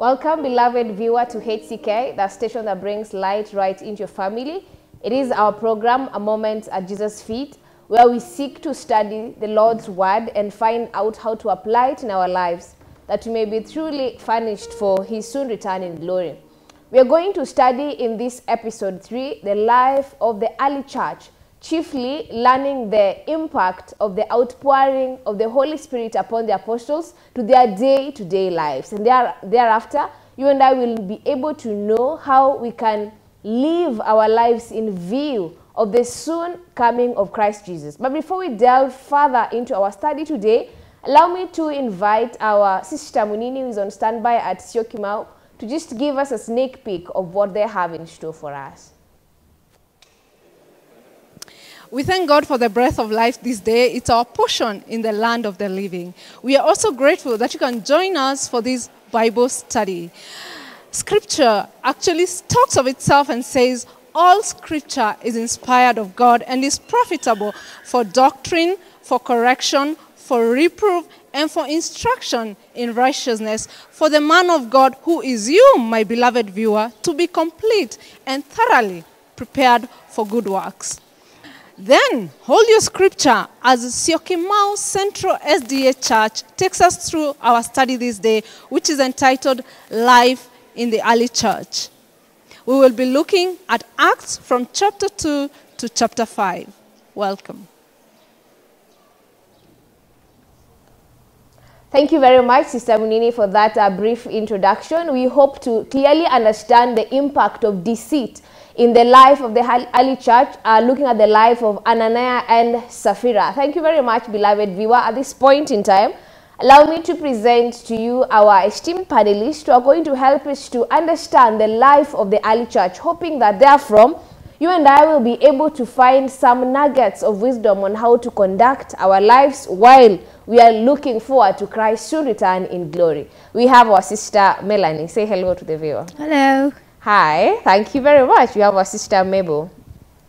Welcome, beloved viewer, to HCK, the station that brings light right into your family. It is our program, A Moment at Jesus' Feet, where we seek to study the Lord's Word and find out how to apply it in our lives, that we may be truly furnished for His soon return in glory. We are going to study in this episode 3 the life of the early church, chiefly learning the impact of the outpouring of the Holy Spirit upon the apostles to their day to day lives. And there, thereafter, you and I will be able to know how we can live our lives in view of the soon coming of Christ Jesus. But before we delve further into our study today, allow me to invite our sister Munini, who is on standby at Syokimau, to just give us a sneak peek of what they have in store for us. We thank God for the breath of life this day. It's our portion in the land of the living. We are also grateful that you can join us for this Bible study. Scripture actually talks of itself and says, All scripture is inspired of God and is profitable for doctrine, for correction, for reproof, and for instruction in righteousness, for the man of God who is you, my beloved viewer, to be complete and thoroughly prepared for good works. Then, hold your scripture as Syokimau Central SDA Church takes us through our study this day, which is entitled Life in the Early Church. We will be looking at Acts from chapter 2 to chapter 5. Welcome. Thank you very much, Sister Munini, for that uh, brief introduction. We hope to clearly understand the impact of deceit in the life of the early church, uh, looking at the life of Ananias and Sapphira. Thank you very much, beloved viewer. At this point in time, allow me to present to you our esteemed panelists who are going to help us to understand the life of the early church, hoping that therefrom, you and I will be able to find some nuggets of wisdom on how to conduct our lives while we are looking forward to Christ's soon return in glory. We have our sister Melanie. Say hello to the viewer. Hello. Hi, thank you very much. We have our sister Mabel.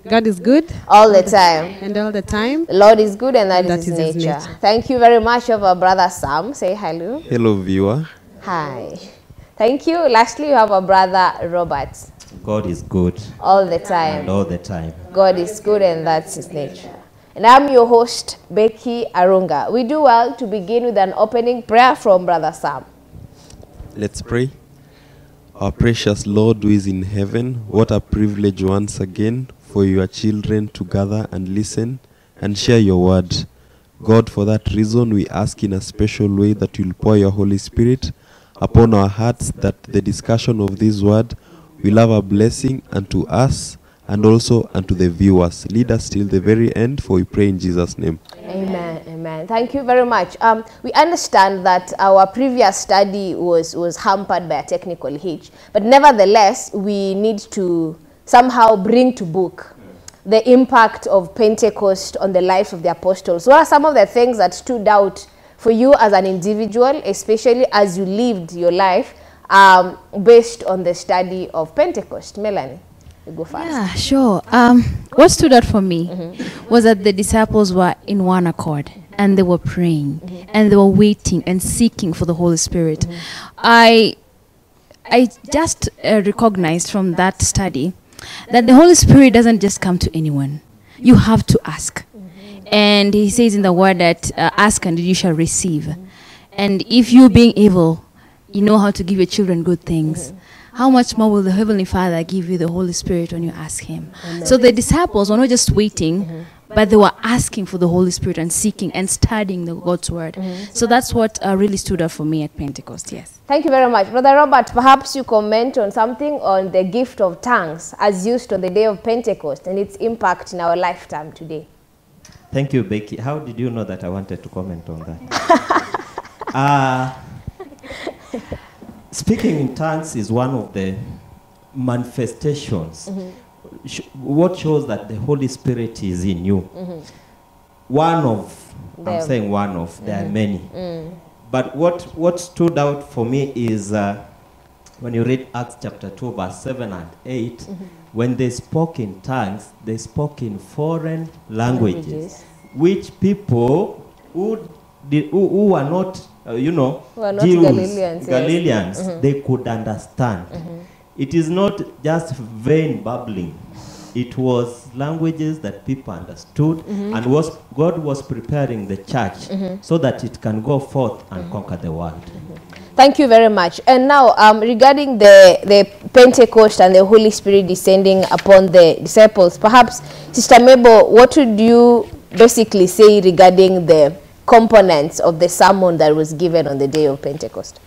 God is good. All the time. And all the time. The Lord is good and that, that is, is his, his nature. nature. Thank you very much of our brother Sam. Say hello. Hello, viewer. Hi. Thank you. Lastly, we have our brother Robert. God is good All the time. and all the time. God is good and that's his nature. And I'm your host, Becky Arunga. We do well to begin with an opening prayer from Brother Sam. Let's pray. Our precious Lord who is in heaven, what a privilege once again for your children to gather and listen and share your word. God, for that reason, we ask in a special way that you'll pour your Holy Spirit upon our hearts, that the discussion of this word will have a blessing unto us and also unto the viewers. Lead us till the very end, for we pray in Jesus' name. Amen. Amen. Thank you very much. Um, we understand that our previous study was, was hampered by a technical hitch, but nevertheless, we need to somehow bring to book the impact of Pentecost on the life of the apostles. What are some of the things that stood out for you as an individual, especially as you lived your life um, based on the study of Pentecost? Melanie, you go first. Yeah, sure. Um, what stood out for me was that the disciples were in one accord and they were praying and they were waiting and seeking for the Holy Spirit. I I just uh, recognized from that study that the Holy Spirit doesn't just come to anyone. You have to ask. And he says in the word that uh, ask and you shall receive. And if you being evil, you know how to give your children good things. How much more will the Heavenly Father give you the Holy Spirit when you ask Him? So the disciples were not just waiting, but they were asking for the Holy Spirit and seeking and studying the God's Word. So that's what uh, really stood out for me at Pentecost, yes. Thank you very much. Brother Robert, perhaps you comment on something on the gift of tongues as used on the day of Pentecost and its impact in our lifetime today. Thank you, Becky. How did you know that I wanted to comment on that? uh, speaking in tongues is one of the manifestations. Mm-hmm. Sh- what shows that the Holy Spirit is in you? Mm-hmm. One of, I'm saying one of, there are mm-hmm. many. Mm. But what, what stood out for me is uh, when you read Acts chapter 2, verse 7 and 8, when they spoke in tongues, they spoke in foreign languages, Languages. which people who, did, who, who were not uh, you know, Jews, Galileans, yes. Mm-hmm. They could understand. It is not just vain babbling. It was languages that people understood, Mm-hmm. and was God was preparing the church so that it can go forth and Mm-hmm. conquer the world. Thank you very much. And now, um, regarding the, the Pentecost and the Holy Spirit descending upon the disciples, perhaps, Sister Mabel, what would you basically say regarding the components of the sermon that was given on the day of Pentecost?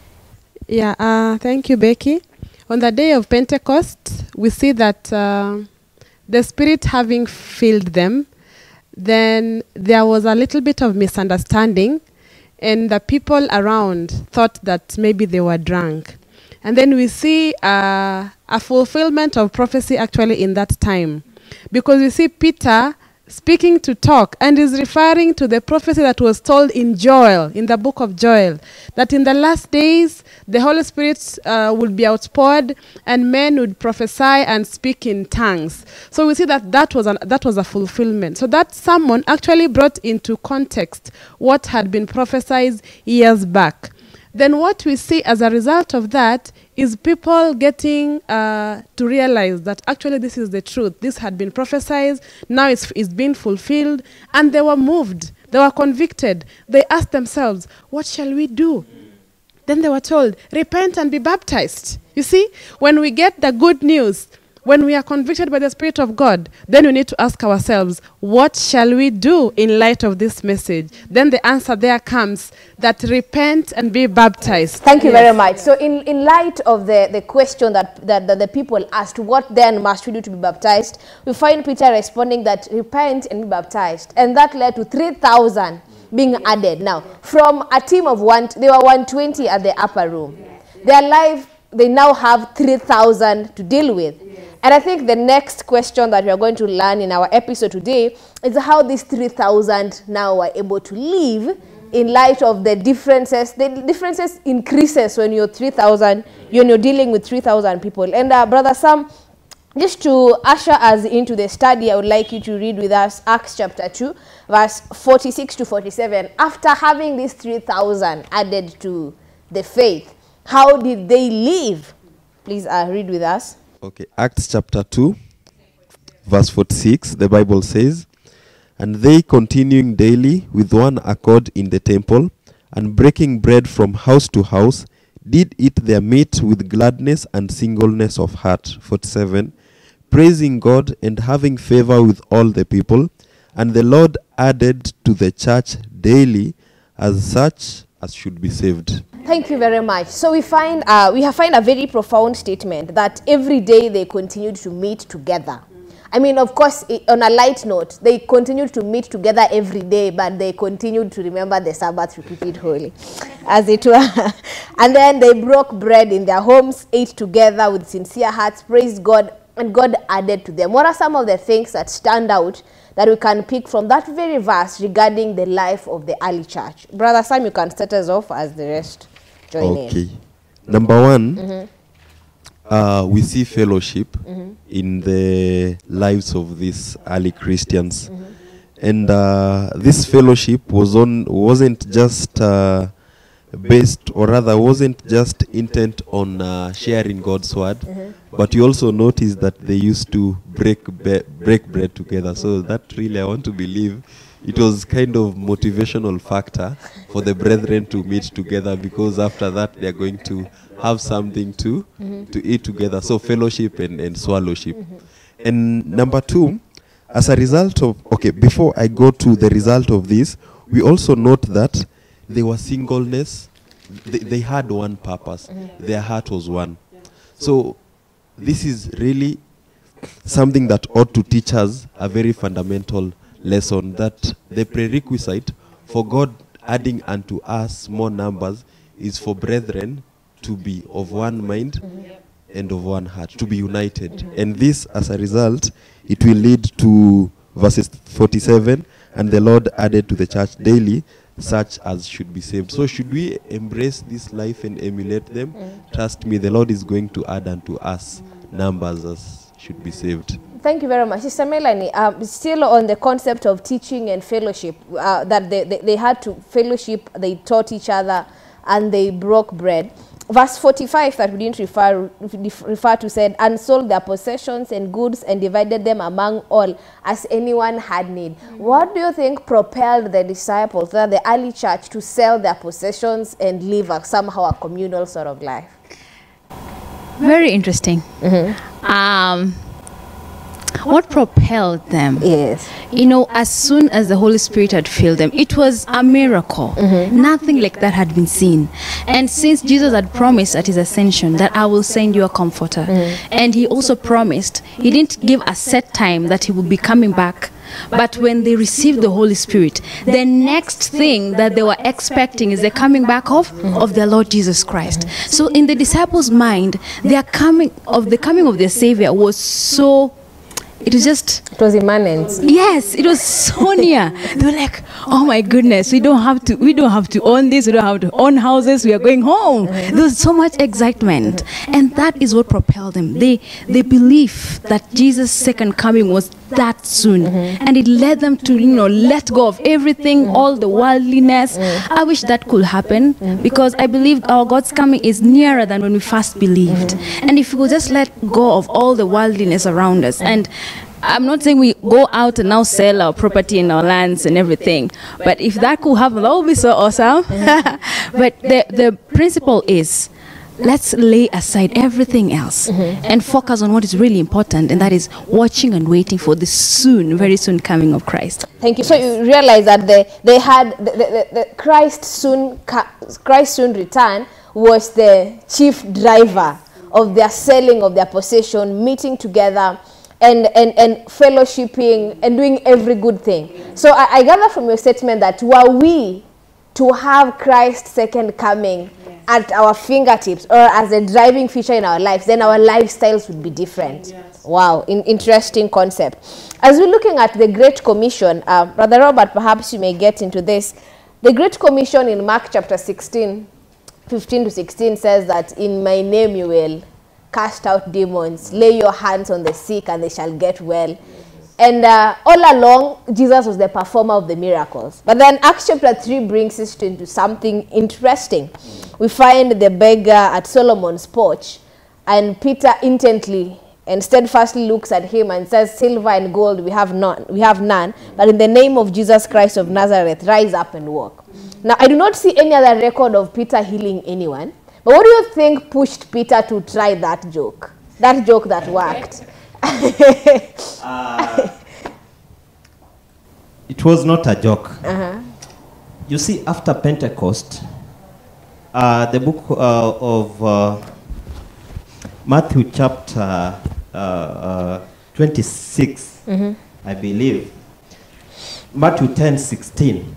Yeah, uh, thank you, Becky. On the day of Pentecost, we see that uh, the Spirit having filled them, then there was a little bit of misunderstanding, and the people around thought that maybe they were drunk. And then we see uh, a fulfillment of prophecy actually in that time. Because we see Peter speaking to talk and is referring to the prophecy that was told in Joel, in the book of Joel, that in the last days the Holy Spirit uh, would be outpoured and men would prophesy and speak in tongues. So we see that that was, an, that was a fulfillment. So that sermon actually brought into context what had been prophesied years back. Then what we see as a result of that is people getting uh, to realize that actually this is the truth. This had been prophesied, now it's, it's been fulfilled, and they were moved. They were convicted. They asked themselves, What shall we do? Then they were told, Repent and be baptized. You see, when we get the good news, when we are convicted by the Spirit of God, then we need to ask ourselves, what shall we do in light of this message? Then the answer there comes that repent and be baptized. Thank you Yes. very much. So, in, in light of the, the question that, that, that the people asked, what then must we do to be baptized? We find Peter responding that repent and be baptized. And that led to 3,000 being added. Now, from a team of one, they were 120 at the upper room. Their life, they now have 3,000 to deal with. And I think the next question that we are going to learn in our episode today is how these 3,000 now are able to live in light of the differences. The differences increases when you're 3,000, when you're dealing with 3,000 people. And uh, Brother Sam, just to usher us into the study, I would like you to read with us Acts chapter 2, verse 46 to 47. After having these 3,000 added to the faith, how did they live? Please uh, read with us. Okay, Acts chapter 2, verse 46, the Bible says, And they continuing daily with one accord in the temple, and breaking bread from house to house, did eat their meat with gladness and singleness of heart. 47, praising God and having favor with all the people. And the Lord added to the church daily as such as should be saved. Thank you very much. So we find uh, we have find a very profound statement that every day they continued to meet together. I mean, of course, on a light note, they continued to meet together every day, but they continued to remember the Sabbath to keep it holy, as it were. and then they broke bread in their homes, ate together with sincere hearts, praised God, and God added to them. What are some of the things that stand out that we can pick from that very verse regarding the life of the early church? Brother Sam, you can start us off as the rest join okay. in. Number one, uh, we see fellowship mm -hmm. in the lives of these early Christians, Mm -hmm. and uh, this fellowship was on wasn't just uh, based, or rather, wasn't just intent on uh, sharing God's word, but you also notice that they used to break break bread together. So that really, I want to believe. It was kind of motivational factor for the brethren to meet together because after that they are going to have something to to eat together. So fellowship and, and swallowship. And number two, as a result of okay, before I go to the result of this, we also note that they were singleness. They, they had one purpose. Their heart was one. So this is really something that ought to teach us a very fundamental lesson that the prerequisite for God adding unto us more numbers is for brethren to be of one mind and of one heart, to be united. And this, as a result, it will lead to verses 47 and the Lord added to the church daily such as should be saved. So, should we embrace this life and emulate them? Trust me, the Lord is going to add unto us numbers as should be saved. Thank you very much. Sister Melanie, um, still on the concept of teaching and fellowship, uh, that they, they, they had to fellowship, they taught each other. and they broke bread. Verse 45 that we didn't refer, refer to said, and sold their possessions and goods and divided them among all as anyone had need. What do you think propelled the disciples, the the early church, to sell their possessions and live a, somehow a communal sort of life? Very interesting. Um, what propelled them? Yes. You know, as soon as the Holy Spirit had filled them, it was a miracle. Mm-hmm. Nothing like that had been seen. And since Jesus had promised at his ascension that I will send you a comforter, mm-hmm. and he also promised, he didn't give a set time that he would be coming back. But when they received the Holy Spirit, the next thing that they were expecting is the coming back of of their Lord Jesus Christ. So in the disciples' mind, their coming of the coming of their Savior was so it was just It was immanent. Yes, it was so near. They were like, "Oh my goodness, we don't have to. We don't have to own this. We don't have to own houses. We are going home." There was so much excitement, and that is what propelled them. They they believe that Jesus' second coming was that soon, mm-hmm. and it led them to you know let go of everything, mm-hmm. all the worldliness. Mm-hmm. I wish that could happen because I believe our God's coming is nearer than when we first believed. And if we could just let go of all the worldliness around us and I'm not saying we go out and now sell our property and our lands and everything, but if that could happen, that would be so awesome. but the, the principle is let's lay aside everything else mm-hmm. and focus on what is really important, and that is watching and waiting for the soon, very soon coming of Christ. Thank you. So you realize that they, they had the, the, the, the Christ soon Christ soon return was the chief driver of their selling of their possession, meeting together, and and and fellowshipping and doing every good thing. So I, I gather from your statement that were we to have Christ's second coming at our fingertips or as a driving feature in our lives, then our lifestyles would be different. Wow, in, interesting concept. As we're looking at the Great Commission, uh, Brother Robert, perhaps you may get into this. The Great Commission in Mark chapter 16, 15 to 16 says that in my name you will cast out demons, lay your hands on the sick and they shall get well. And uh, all along, Jesus was the performer of the miracles. But then Acts chapter 3 brings us into something interesting. We find the beggar at Solomon's porch, and Peter intently and steadfastly looks at him and says, Silver and gold we have none, we have none, but in the name of Jesus Christ of Nazareth, rise up and walk. Now, I do not see any other record of Peter healing anyone. But what do you think pushed Peter to try that joke? That joke that worked. It was not a joke. You see, after Pentecost, uh, the book uh, of uh, Matthew, chapter uh, uh, 26, I believe, Matthew 10 16.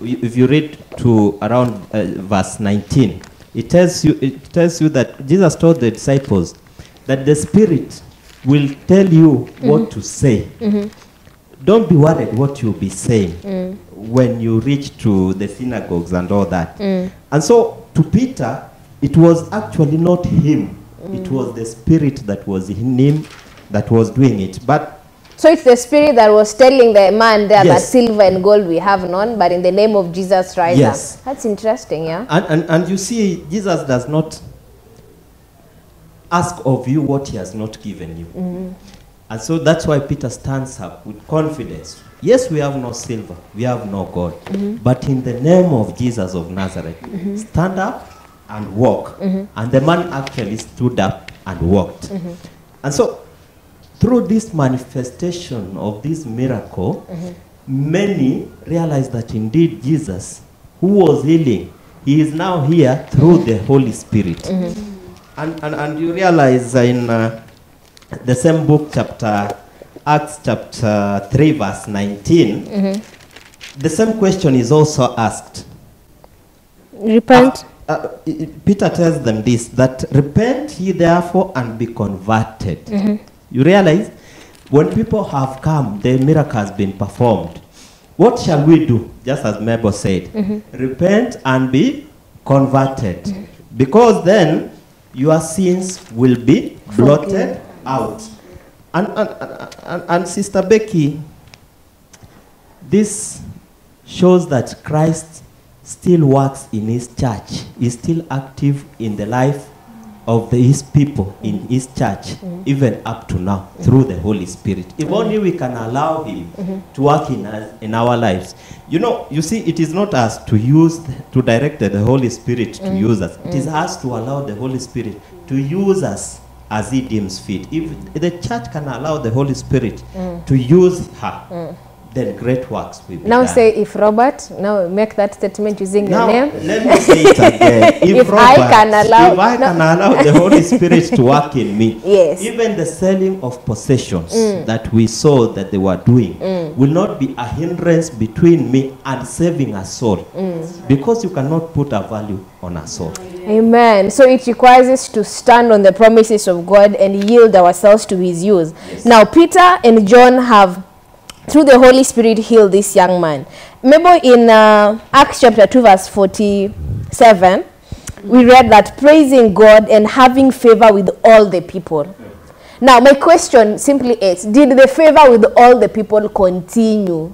If you read to around uh, verse 19, it tells you it tells you that Jesus told the disciples that the Spirit will tell you what mm-hmm. to say. Mm-hmm. Don't be worried what you'll be saying mm. when you reach to the synagogues and all that. Mm. And so to Peter, it was actually not him. It mm. was the Spirit that was in him that was doing it. But So it's the spirit that was telling the man there that silver and gold we have none, but in the name of Jesus rise Yes. up. That's interesting, yeah. And, and, and you see, Jesus does not ask of you what he has not given you. Mm-hmm. And so that's why Peter stands up with confidence. Yes, we have no silver, we have no gold, mm-hmm. but in the name of Jesus of Nazareth, mm-hmm. stand up and walk. And the man actually stood up and walked. And so, through this manifestation of this miracle, many realized that indeed Jesus, who was healing, he is now here through the Holy Spirit. And, and, and you realize in uh, the same book, chapter Acts chapter 3, verse 19, the same question is also asked. Repent. Uh, uh, Peter tells them this that repent ye therefore and be converted. You realize when people have come, the miracle has been performed. What shall we do? Just as Mabel said, mm-hmm. repent and be converted. Mm-hmm. Because then your sins will be blotted out. And, and, and, and, and Sister Becky, this shows that Christ still works in his church, is still active in the life of the, his people in his church, mm-hmm. even up to now, through the Holy Spirit. If mm-hmm. only we can allow him mm-hmm. to work in, us, in our lives. You know, you see, it is not us to use, to direct the Holy Spirit to use us. It is us to allow the Holy Spirit to use us as he deems fit. If the church can allow the Holy Spirit mm. to use her, mm. Then great works will be Now done. say if Robert, now make that statement using Now, your name. let me say it again. If, If I Robert, can allow- if I no. can allow the Holy Spirit to work in me, Yes. even the selling of possessions mm. that we saw that they were doing mm. will not be a hindrance between me and saving a soul, mm. because you cannot put a value on a soul. Amen. So it requires us to stand on the promises of God and yield ourselves to his use. Now, Peter and John have, through the Holy Spirit, healed this young man. Remember in uh, Acts chapter 2, verse 47, we read that praising God and having favor with all the people. Now, my question simply is Did the favor with all the people continue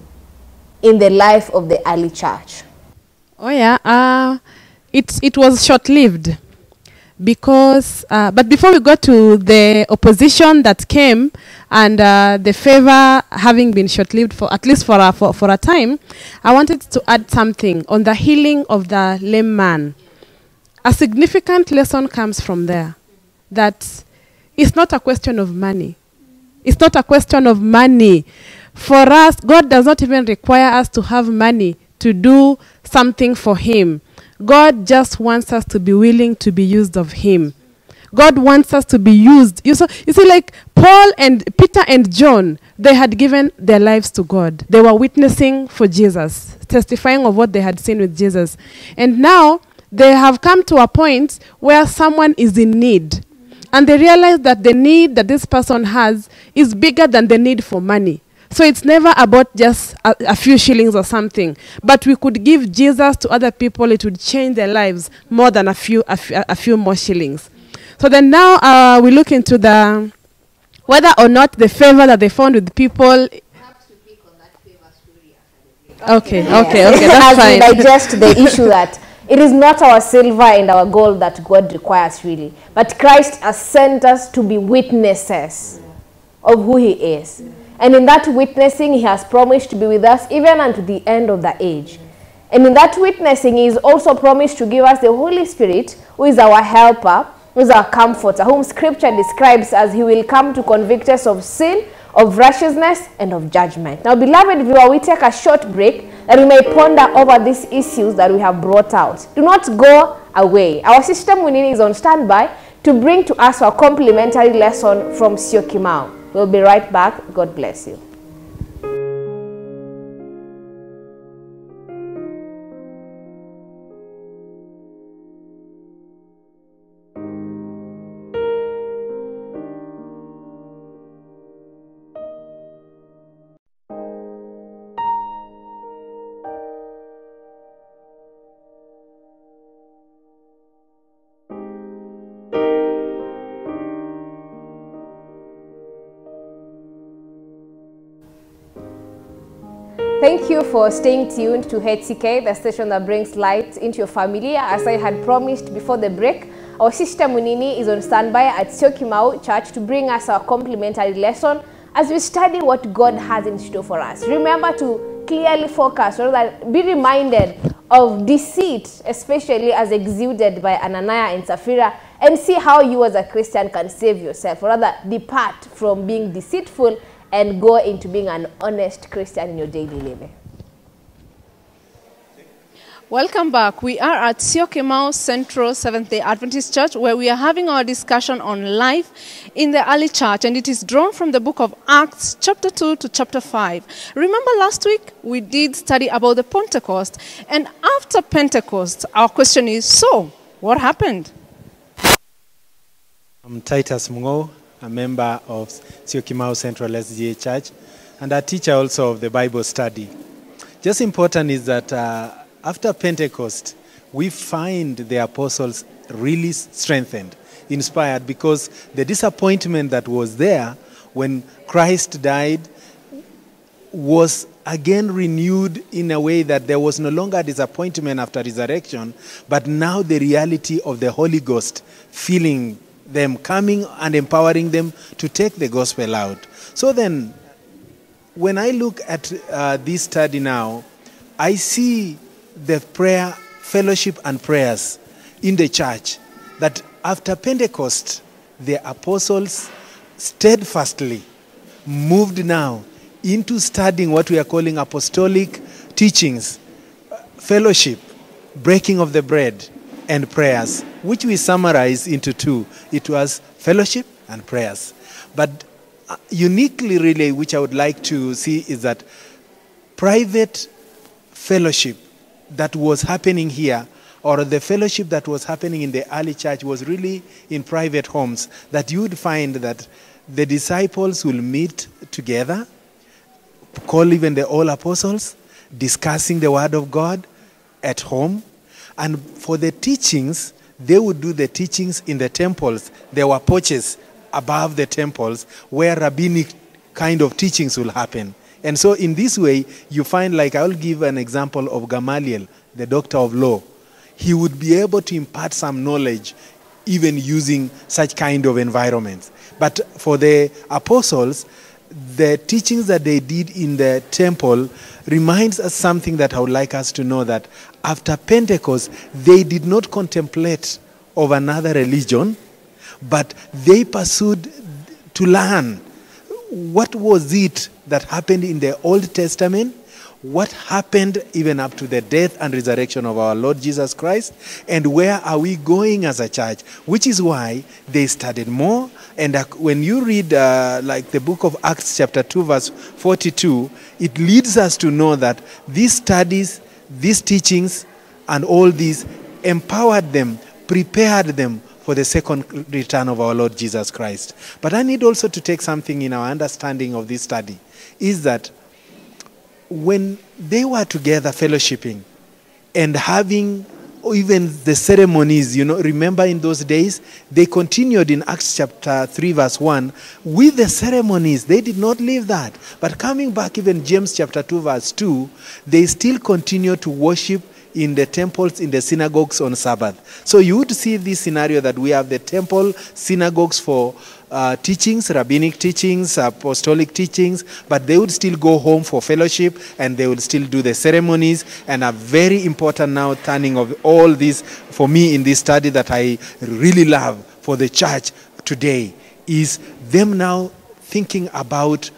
in the life of the early church? Oh yeah, uh, it it was short lived because. Uh, but before we go to the opposition that came and uh, the favor having been short lived for at least for a, for for a time, I wanted to add something on the healing of the lame man. A significant lesson comes from there that it's not a question of money. It's not a question of money. For us, God does not even require us to have money to do something for Him. God just wants us to be willing to be used of Him. God wants us to be used. You, saw, you see, like Paul and Peter and John, they had given their lives to God. They were witnessing for Jesus, testifying of what they had seen with Jesus. And now they have come to a point where someone is in need. And they realize that the need that this person has is bigger than the need for money. So it's never about just a, a few shillings or something. But we could give Jesus to other people, it would change their lives more than a few, a, few more shillings. So then now uh, we look into the whether or not the favor that they found with people. Okay, okay, okay, that's As we fine. digest the issue that it is not our silver and our gold that God requires really, but Christ has sent us to be witnesses of who He is. And in that witnessing, He has promised to be with us even unto the end of the age. And in that witnessing, He is also promised to give us the Holy Spirit, who is our helper, who is our comforter, whom Scripture describes as He will come to convict us of sin, of righteousness, and of judgment. Now, beloved viewer, we take a short break that we may ponder over these issues that we have brought out. Do not go away. Our sister Munini is on standby to bring to us our complementary lesson from Syokimau. We'll be right back. God bless you. Thank you for staying tuned to HCK, the station that brings light into your family. As I had promised before the break, our sister Munini is on standby at Syokimau Church to bring us our complementary lesson as we study what God has in store for us. Remember to clearly focus, or that be reminded of deceit, especially as exuded by Ananias and Sapphira, and see how you as a Christian can save yourself, or rather depart from being deceitful and go into being an honest Christian in your daily living. Welcome back. We are at Syokimau Central Seventh day Adventist Church where we are having our discussion on life in the early church, and it is drawn from the book of Acts, chapter 2 to chapter 5. Remember last week we did study about the Pentecost, and after Pentecost, our question is so, what happened? I'm Titus Mungo, a member of Syokimau Central SDA Church, and a teacher also of the Bible study. Just important is that uh, after Pentecost, we find the apostles really strengthened, inspired, because the disappointment that was there when Christ died, was again renewed in a way that there was no longer disappointment after resurrection, but now the reality of the Holy Ghost filling them, coming and empowering them to take the gospel out. So then, when I look at uh, this study now, I see the prayer, fellowship, and prayers in the church that after Pentecost, the apostles steadfastly moved now into studying what we are calling apostolic teachings, fellowship, breaking of the bread, and prayers, which we summarize into two. It was fellowship and prayers. But uh, uniquely, really, which I would like to see is that private fellowship that was happening here or the fellowship that was happening in the early church was really in private homes that you would find that the disciples will meet together call even the all apostles discussing the word of god at home and for the teachings they would do the teachings in the temples. There were porches above the temples where rabbinic kind of teachings will happen. And so in this way you find like i'll give an example of gamaliel the doctor of law. He would be able to impart some knowledge even using such kind of environments. But for the apostles the teachings that they did in the temple reminds us something that I would like us to know that after Pentecost, they did not contemplate of another religion, but they pursued to learn. What was it that happened in the Old Testament, what happened even up to the death and resurrection of our Lord Jesus Christ, and where are we going as a church, which is why they studied more. And uh, when you read, uh, like the book of Acts, chapter 2, verse 42, it leads us to know that these studies, these teachings, and all these empowered them, prepared them for the second return of our Lord Jesus Christ. But I need also to take something in our understanding of this study is that when they were together fellowshipping and having even the ceremonies, you know, remember in those days, they continued in Acts chapter 3, verse 1, with the ceremonies. They did not leave that. But coming back, even James chapter 2, verse 2, they still continue to worship in the temples, in the synagogues on Sabbath. So you would see this scenario that we have the temple synagogues for uh, teachings, rabbinic teachings, apostolic teachings, but they would still go home for fellowship and they would still do the ceremonies. And a very important now turning of all this for me in this study that I really love for the church today is them now thinking about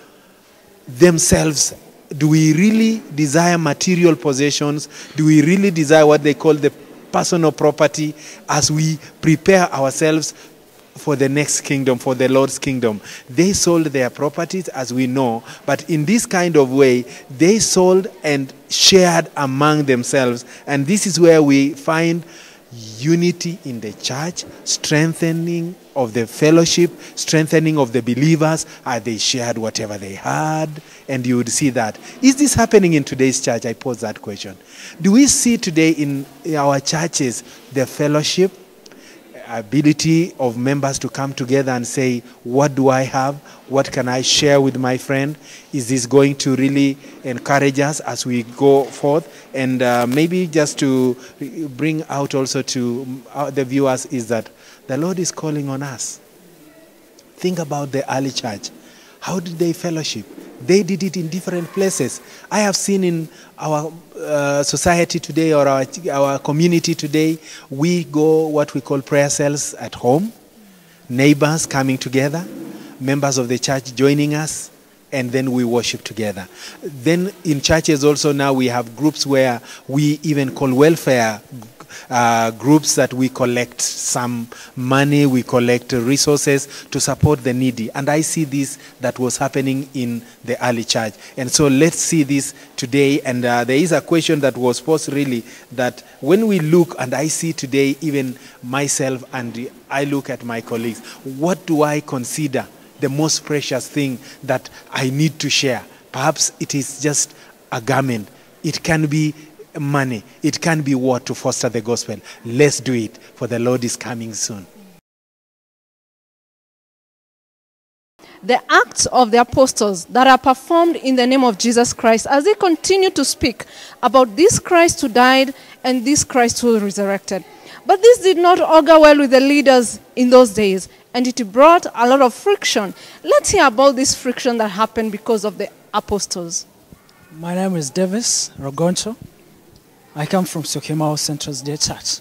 themselves do we really desire material possessions? Do we really desire what they call the personal property as we prepare ourselves for the next kingdom, for the Lord's kingdom? They sold their properties, as we know, but in this kind of way, they sold and shared among themselves. And this is where we find unity in the church, strengthening of the fellowship, strengthening of the believers. as they shared whatever they had, and you would see that. Is this happening in today's church? I pose that question. Do we see today in our churches the fellowship, ability of members to come together and say, What do I have? What can I share with my friend? Is this going to really encourage us as we go forth? And uh, maybe just to bring out also to uh, the viewers is that the Lord is calling on us. Think about the early church. How did they fellowship? They did it in different places. I have seen in our uh, society today or our, our community today, we go what we call prayer cells at home, neighbors coming together, members of the church joining us, and then we worship together. Then in churches also now we have groups where we even call welfare uh, groups that we collect some money, we collect resources to support the needy. And I see this that was happening in the early church. And so let's see this today. And uh, there is a question that was posed really that when we look and I see today, even myself and I look at my colleagues, what do I consider the most precious thing that I need to share? Perhaps it is just a garment. It can be money. It can be what to foster the gospel. Let's do it, for the Lord is coming soon. the acts of the apostles that are performed in the name of Jesus Christ as they continue to speak about this Christ who died and this Christ who resurrected. But this did not augur well with the leaders in those days, and it brought a lot of friction. Let's hear about this friction that happened because of the apostles. My name is Davis Rogoncho. I come from Syokimau Central's Day Church.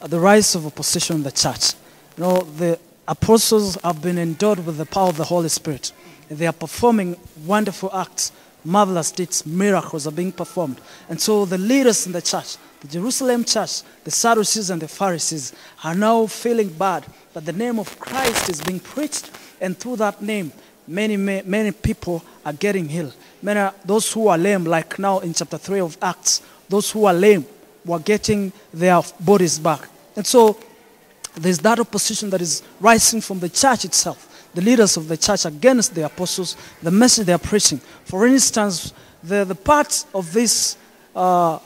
The rise of opposition in the church, you know, the apostles have been endowed with the power of the Holy Spirit. They are performing wonderful acts, marvelous deeds, miracles are being performed. And so the leaders in the church, the Jerusalem church, the Sadducees and the Pharisees, are now feeling bad that the name of Christ is being preached, and through that name, many, many, many people are getting healed. Many, those who are lame, like now in chapter 3 of Acts, those who are lame were getting their bodies back. And so there's that opposition that is rising from the church itself, the leaders of the church against the apostles, the message they are preaching. For instance, the, the part of this uh,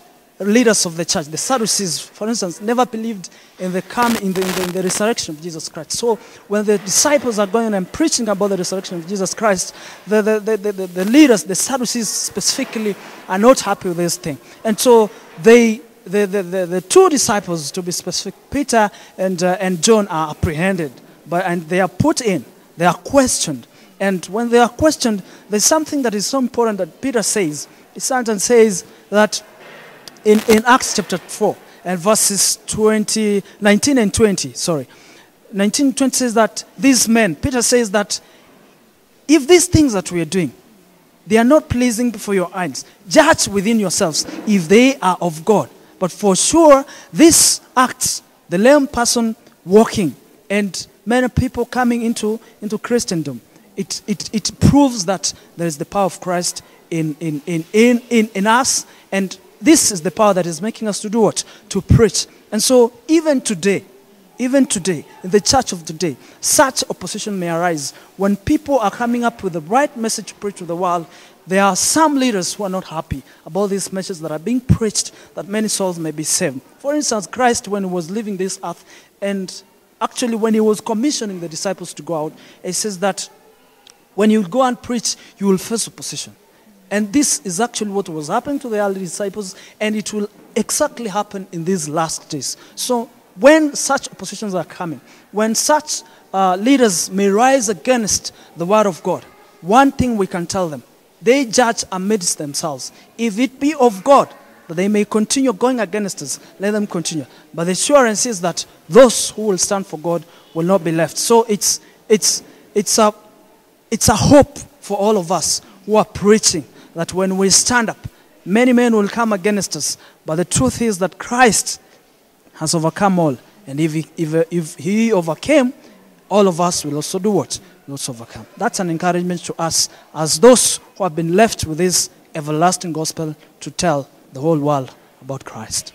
leaders of the church, the Sadducees, for instance, never believed in the come in the, in the, resurrection of Jesus Christ. So when the disciples are going and preaching about the resurrection of Jesus Christ, the, the, the, the, the, leaders, the Sadducees specifically, are not happy with this thing. And so they the, the, the, the two disciples, to be specific, Peter and, uh, and John, are apprehended, but, and they are put in, they are questioned. And when they are questioned, there's something that is so important that Peter says. He and says that in, in Acts chapter 4 and verses 20, 19 and 20, sorry. 19 20 says that these men, Peter says that if these things that we are doing, they are not pleasing before your eyes. Judge within yourselves if they are of God. But for sure, these acts, the lame person walking and many people coming into, into Christendom, it, it, it proves that there is the power of Christ in, in, in, in, in us. And this is the power that is making us to do what? To preach. And so, even today, even today, in the church of today, such opposition may arise. When people are coming up with the right message to preach to the world, there are some leaders who are not happy about these messages that are being preached that many souls may be saved. For instance, Christ, when he was leaving this earth, and actually when he was commissioning the disciples to go out, he says that when you go and preach, you will face opposition. And this is actually what was happening to the early disciples, and it will exactly happen in these last days. So, when such oppositions are coming, when such uh, leaders may rise against the word of God, one thing we can tell them they judge amidst themselves. If it be of God, that they may continue going against us, let them continue. But the assurance is that those who will stand for God will not be left. So it's, it's, it's, a, it's a hope for all of us who are preaching that when we stand up, many men will come against us. But the truth is that Christ has overcome all. And if he, if, if he overcame, all of us will also do what? Will also overcome. That's an encouragement to us as those who have been left with this everlasting gospel to tell the whole world about Christ.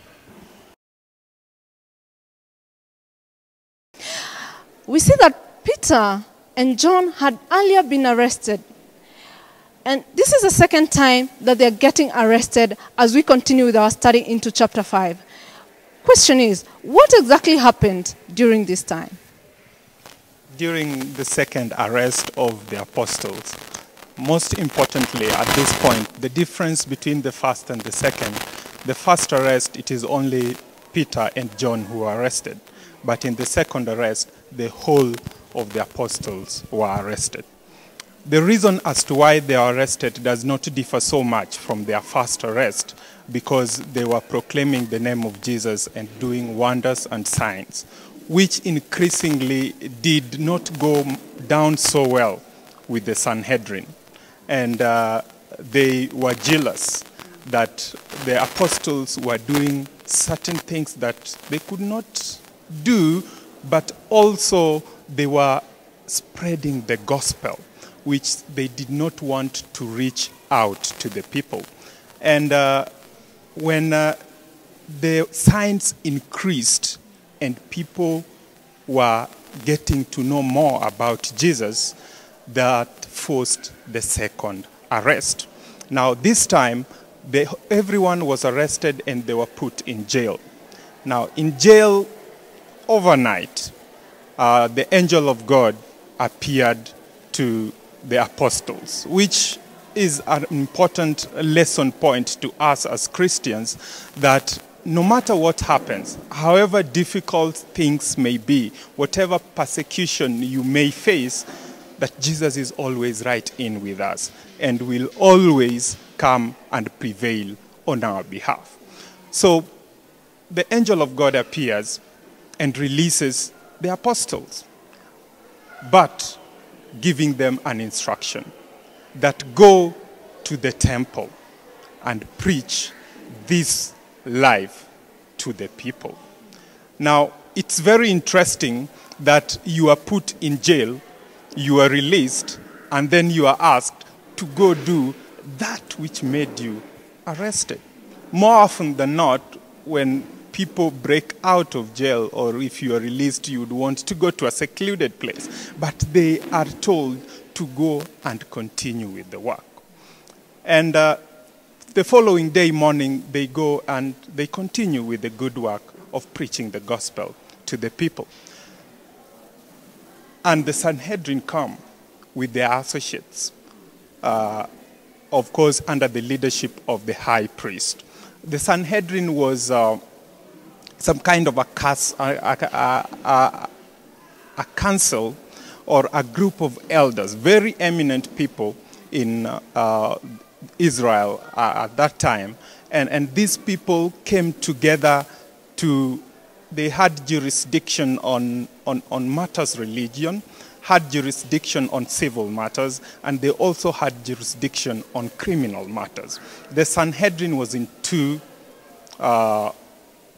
We see that Peter and John had earlier been arrested. And this is the second time that they're getting arrested as we continue with our study into chapter 5. Question is, what exactly happened during this time? during the second arrest of the apostles. Most importantly, at this point, the difference between the first and the second, the first arrest, it is only Peter and John who were arrested. But in the second arrest, the whole of the apostles were arrested. The reason as to why they are arrested does not differ so much from their first arrest because they were proclaiming the name of Jesus and doing wonders and signs, which increasingly did not go down so well with the Sanhedrin. And uh, they were jealous that the apostles were doing certain things that they could not do, but also they were spreading the gospel, which they did not want to reach out to the people. And uh, when uh, the signs increased and people were getting to know more about Jesus, that forced the second arrest. Now, this time, they, everyone was arrested and they were put in jail. Now, in jail overnight, uh, the angel of God appeared to the apostles, which is an important lesson point to us as Christians that no matter what happens, however difficult things may be, whatever persecution you may face, that Jesus is always right in with us and will always come and prevail on our behalf. So the angel of God appears and releases the apostles, but giving them an instruction that go to the temple and preach this life to the people. Now, it's very interesting that you are put in jail, you are released, and then you are asked to go do that which made you arrested. More often than not, when people break out of jail or if you are released, you would want to go to a secluded place. But they are told to go and continue with the work. And uh, the following day morning, they go and they continue with the good work of preaching the gospel to the people. And the Sanhedrin come with their associates, uh, of course, under the leadership of the high priest. The Sanhedrin was uh, some kind of a, a, a, a council or a group of elders, very eminent people in uh, Israel uh, at that time. And, and these people came together to, they had jurisdiction on, on, on matters religion, had jurisdiction on civil matters, and they also had jurisdiction on criminal matters. The Sanhedrin was in two, uh,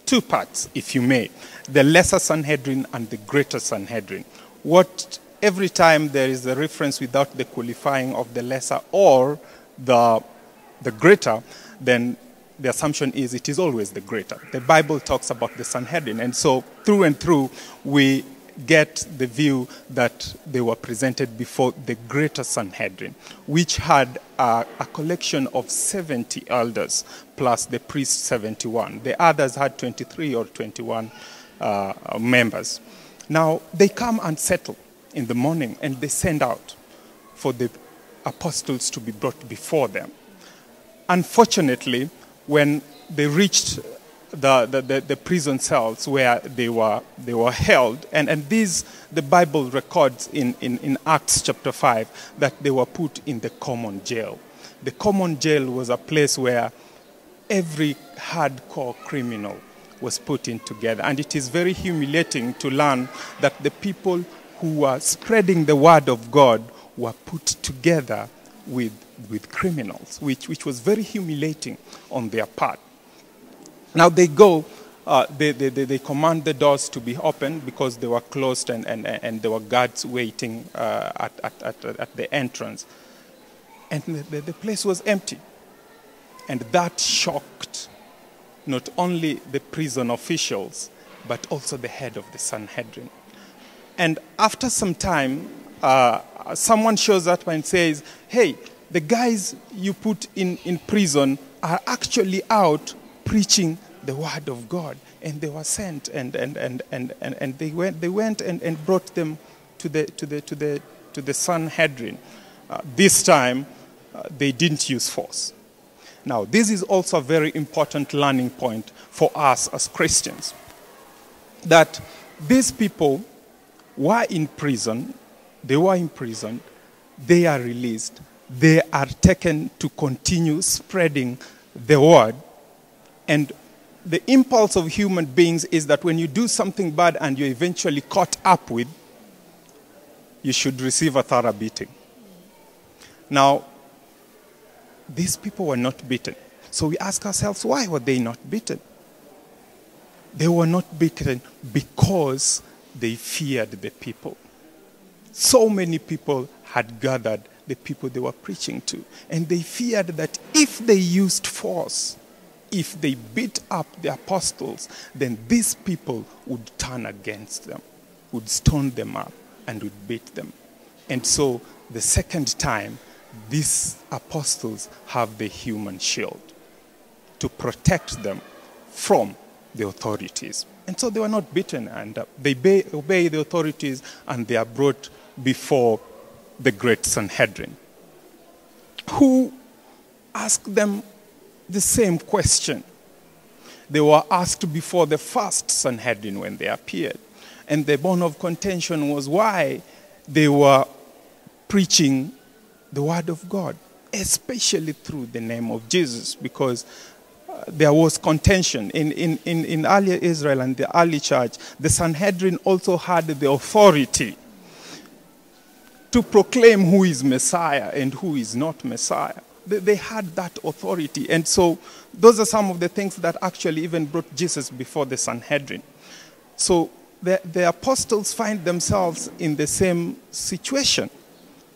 two parts, if you may the lesser Sanhedrin and the greater Sanhedrin. What every time there is a reference without the qualifying of the lesser or the, the greater, then the assumption is it is always the greater. The Bible talks about the Sanhedrin, and so through and through, we get the view that they were presented before the greater Sanhedrin, which had a, a collection of 70 elders plus the priests 71. The others had 23 or 21 uh, members. Now, they come and settle in the morning and they send out for the apostles to be brought before them. Unfortunately, when they reached the, the, the, prison cells where they were, they were held, and, and these the Bible records in, in, in Acts chapter 5 that they were put in the common jail. The common jail was a place where every hardcore criminal was put in together. And it is very humiliating to learn that the people who were spreading the word of God were put together with, with criminals, which, which was very humiliating on their part. Now they go, uh, they, they, they, command the doors to be opened because they were closed and, and, and there were guards waiting uh, at, at, at, at, the entrance. And the, the place was empty. And that shocked not only the prison officials, but also the head of the Sanhedrin. And after some time, uh, someone shows up and says, Hey, the guys you put in, in prison are actually out preaching the word of God. And they were sent and, and, and, and, and, and they went, they went and, and brought them to the, to the, to the, to the Sanhedrin. Uh, this time, uh, they didn't use force. Now, this is also a very important learning point for us as Christians. That these people were in prison, they were in prison, they are released, they are taken to continue spreading the word. And the impulse of human beings is that when you do something bad and you're eventually caught up with, you should receive a thorough beating. Now, these people were not beaten. So we ask ourselves, why were they not beaten? They were not beaten because they feared the people. So many people had gathered the people they were preaching to. And they feared that if they used force, if they beat up the apostles, then these people would turn against them, would stone them up, and would beat them. And so the second time, these apostles have the human shield to protect them from the authorities. And so they were not beaten, and uh, they obey, the authorities, and they are brought before the great Sanhedrin, who asked them the same question. They were asked before the first Sanhedrin when they appeared. And the bone of contention was why they were preaching the word of God, especially through the name of Jesus, because uh, there was contention. In, in, in, in earlier Israel and the early church, the Sanhedrin also had the authority to proclaim who is Messiah and who is not Messiah. They, had that authority. And so those are some of the things that actually even brought Jesus before the Sanhedrin. So the, the apostles find themselves in the same situation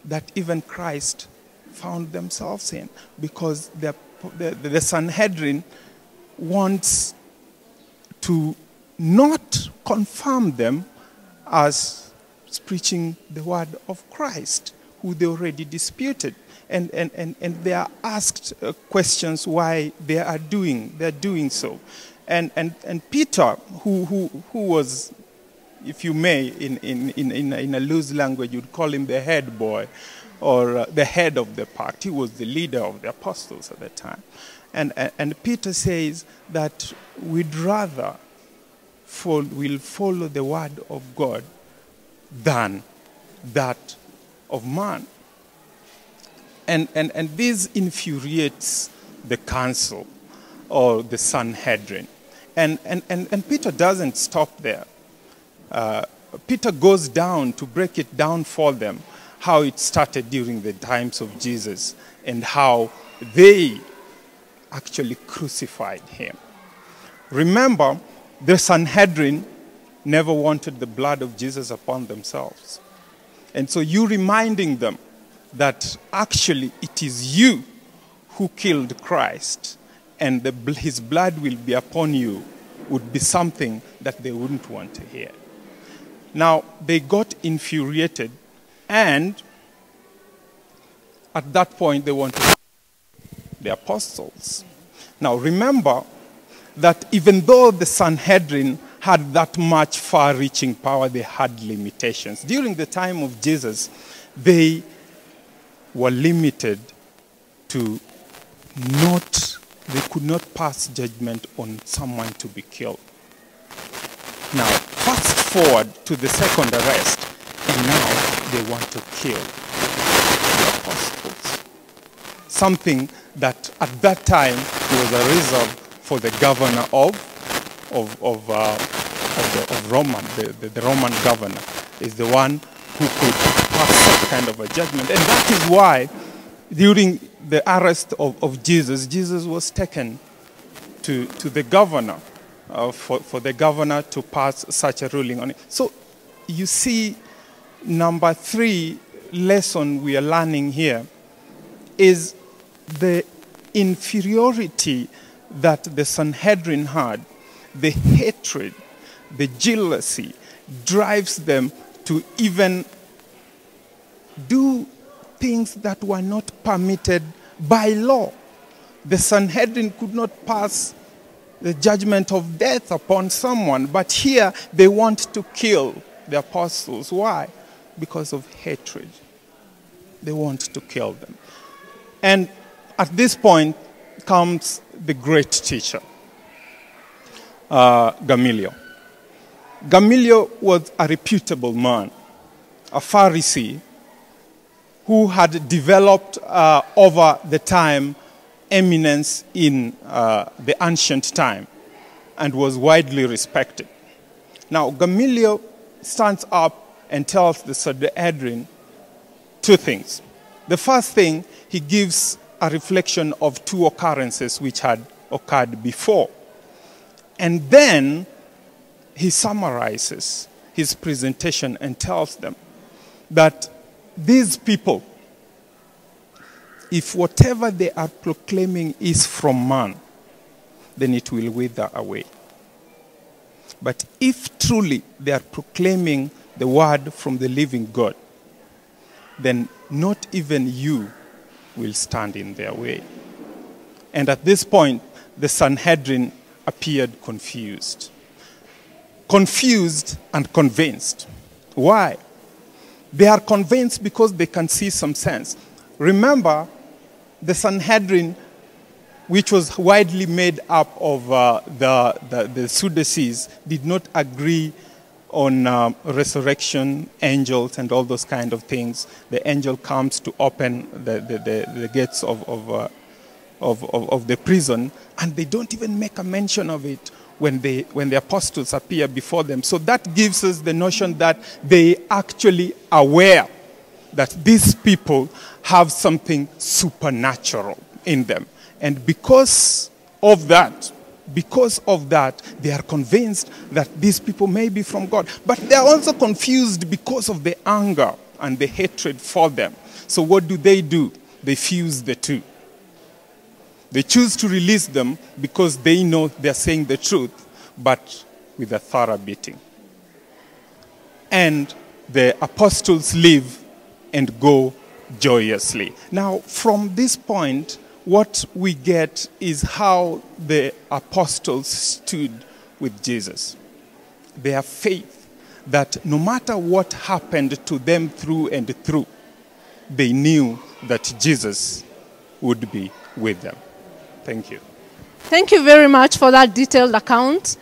that even Christ found themselves in because the, the, the Sanhedrin wants to not confirm them as preaching the word of Christ, who they already disputed. And, and, and, and they are asked uh, questions why they are doing, they're doing so. And, and, and Peter, who, who, who was, if you may, in, in, in, in, a, loose language, you'd call him the head boy or uh, the head of the pact. He was the leader of the apostles at the time. And, and, Peter says that we'd rather will follow the word of God than that of man. And, and, and this infuriates the council or the Sanhedrin. And, and, and, and Peter doesn't stop there. Uh, Peter goes down to break it down for them how it started during the times of Jesus and how they actually crucified him. Remember, the Sanhedrin never wanted the blood of Jesus upon themselves. And so you reminding them that actually it is you who killed Christ and the, his blood will be upon you would be something that they wouldn't want to hear. Now, they got infuriated, and at that point, they wanted the apostles. Now, remember that even though the Sanhedrin had that much far reaching power, they had limitations. During the time of Jesus, they were limited to not, they could not pass judgment on someone to be killed. Now, fast forward to the second arrest, and now they want to kill the apostles. Something that at that time was a reserve for the governor of, of, of, uh, of, the, of Roman, the, the, the Roman governor, is the one who could pass that kind of a judgment. And that is why during the arrest of, of Jesus, Jesus was taken to, to the governor uh, for, for the governor to pass such a ruling on it. So you see, number three lesson we are learning here is the inferiority that the Sanhedrin had, the hatred, the jealousy drives them to even do things that were not permitted by law. The Sanhedrin could not pass the judgment of death upon someone, but here they want to kill the apostles. Why? Because of hatred. They want to kill them. And at this point comes the great teacher, uh, Gamaliel. Gamaliel was a reputable man, a Pharisee who had developed uh, over the time eminence in uh, the ancient time and was widely respected. Now, Gamaliel stands up and tells the Sanhedrin two things. The first thing, he gives a reflection of two occurrences which had occurred before. And then he summarizes his presentation and tells them that these people, if whatever they are proclaiming is from man, then it will wither away. But if truly they are proclaiming the word from the living God, then not even you will stand in their way. And at this point, the Sanhedrin appeared confused. Confused and convinced. Why? They are convinced because they can see some sense. Remember, the Sanhedrin, which was widely made up of uh, the, the, the Sadducees, did not agree on um, resurrection, angels, and all those kind of things. The angel comes to open the, the, the, the gates of, of, uh, of, of, of the prison, and they don't even make a mention of it when, they, when the apostles appear before them. So that gives us the notion that they actually aware that these people have something supernatural in them. And because of that, because of that, they are convinced that these people may be from God. But they are also confused because of the anger and the hatred for them. So, what do they do? They fuse the two. They choose to release them because they know they're saying the truth, but with a thorough beating. And the apostles leave and go joyously. Now, from this point, what we get is how the apostles stood with Jesus. Their faith that no matter what happened to them through and through, they knew that Jesus would be with them. Thank you. Thank you very much for that detailed account.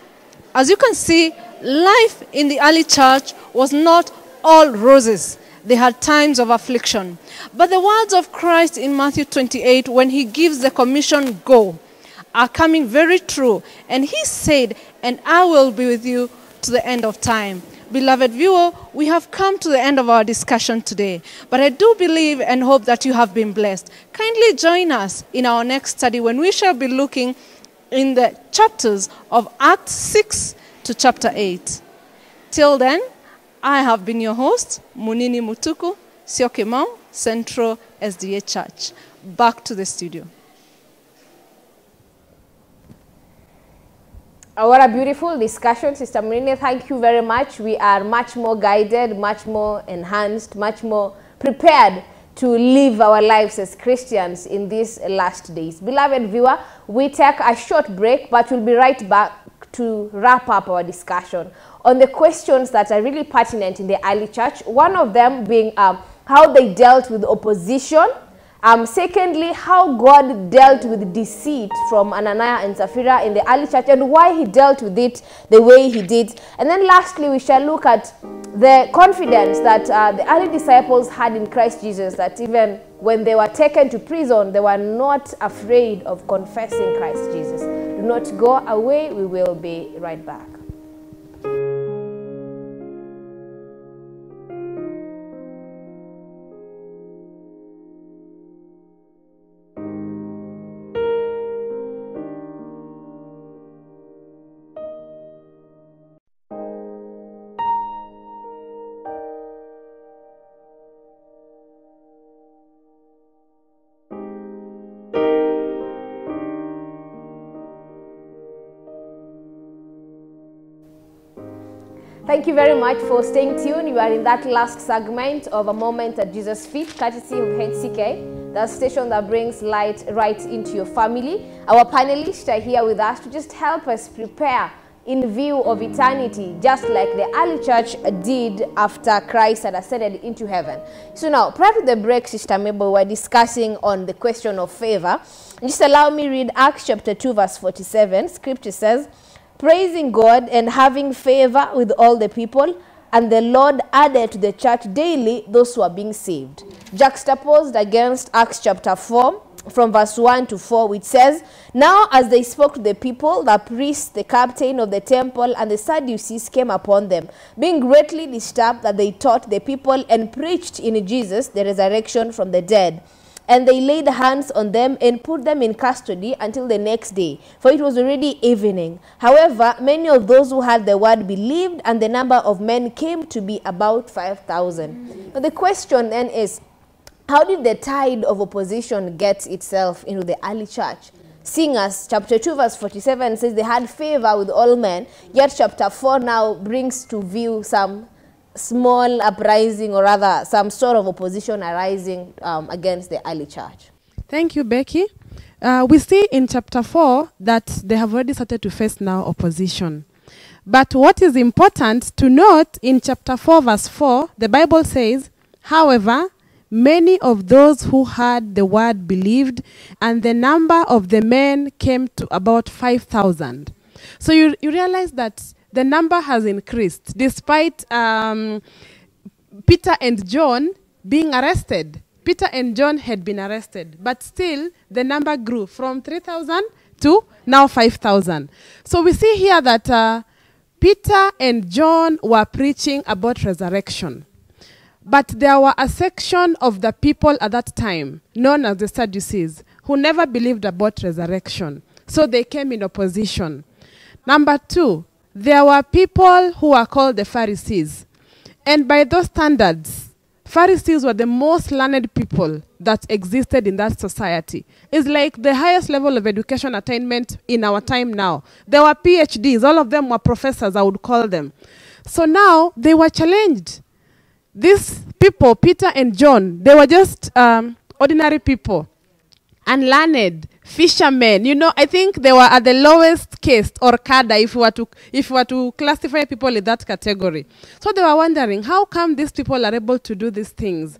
As you can see, life in the early church was not all roses. They had times of affliction. But the words of Christ in Matthew 28, when he gives the commission, go, are coming very true. And he said, And I will be with you to the end of time. Beloved viewer, we have come to the end of our discussion today, but I do believe and hope that you have been blessed. Kindly join us in our next study when we shall be looking in the chapters of Acts 6 to chapter 8. Till then, I have been your host, Munini Mutuku, Syokimau, Central SDA Church. Back to the studio. What a beautiful discussion, Sister Marina. Thank you very much. We are much more guided, much more enhanced, much more prepared to live our lives as Christians in these last days. Beloved viewer, we take a short break, but we'll be right back to wrap up our discussion on the questions that are really pertinent in the early church. One of them being um, how they dealt with opposition. Um, secondly, how God dealt with deceit from Ananias and Sapphira in the early church and why he dealt with it the way he did. And then lastly, we shall look at the confidence that uh, the early disciples had in Christ Jesus, that even when they were taken to prison, they were not afraid of confessing Christ Jesus. Do not go away, we will be right back. Thank you very much for staying tuned. You are in that last segment of A Moment at Jesus' Feet, courtesy of HCK, the station that brings light right into your family. Our panelists are here with us to just help us prepare in view of eternity, just like the early church did after Christ had ascended into heaven. So now, prior to the break, Sister Mabel, we were discussing on the question of favor. Just allow me read Acts chapter 2, verse 47. Scripture says, praising God and having favor with all the people, and the Lord added to the church daily those who are being saved. Juxtaposed against Acts chapter 4, from verse 1 to 4, which says, Now as they spoke to the people, the priests, the captain of the temple, and the Sadducees came upon them, being greatly disturbed that they taught the people and preached in Jesus the resurrection from the dead. And they laid hands on them and put them in custody until the next day, for it was already evening. However, many of those who had the word believed, and the number of men came to be about 5,000. But the question then is, how did the tide of opposition get itself into the early church? Seeing as chapter 2 verse 47 says they had favor with all men, yet chapter 4 now brings to view some small uprising or rather some sort of opposition arising um, against the early church. Thank you, Becky. Uh, we see in chapter 4 that they have already started to face now opposition. But what is important to note in chapter 4, verse 4, the Bible says, However, many of those who heard the word believed, and the number of the men came to about 5,000. So you, you realize that the number has increased despite um, Peter and John being arrested. Peter and John had been arrested, but still the number grew from 3,000 to now 5,000. So we see here that uh, Peter and John were preaching about resurrection. But there were a section of the people at that time, known as the Sadducees, who never believed about resurrection. So they came in opposition. Number two, there were people who were called the Pharisees. And by those standards, Pharisees were the most learned people that existed in that society. It's like the highest level of education attainment in our time now. There were PhDs, all of them were professors, I would call them. So now they were challenged. These people, Peter and John, they were just um, ordinary people, unlearned, fishermen. You know, I think they were at the lowest caste or cadre if we were to if we were to classify people in that category. So they were wondering how come these people are able to do these things.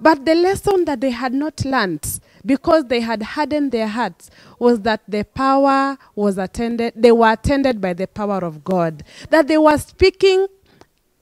But the lesson that they had not learnt because they had hardened their hearts was that the power was attended they were attended by the power of God. That they were speaking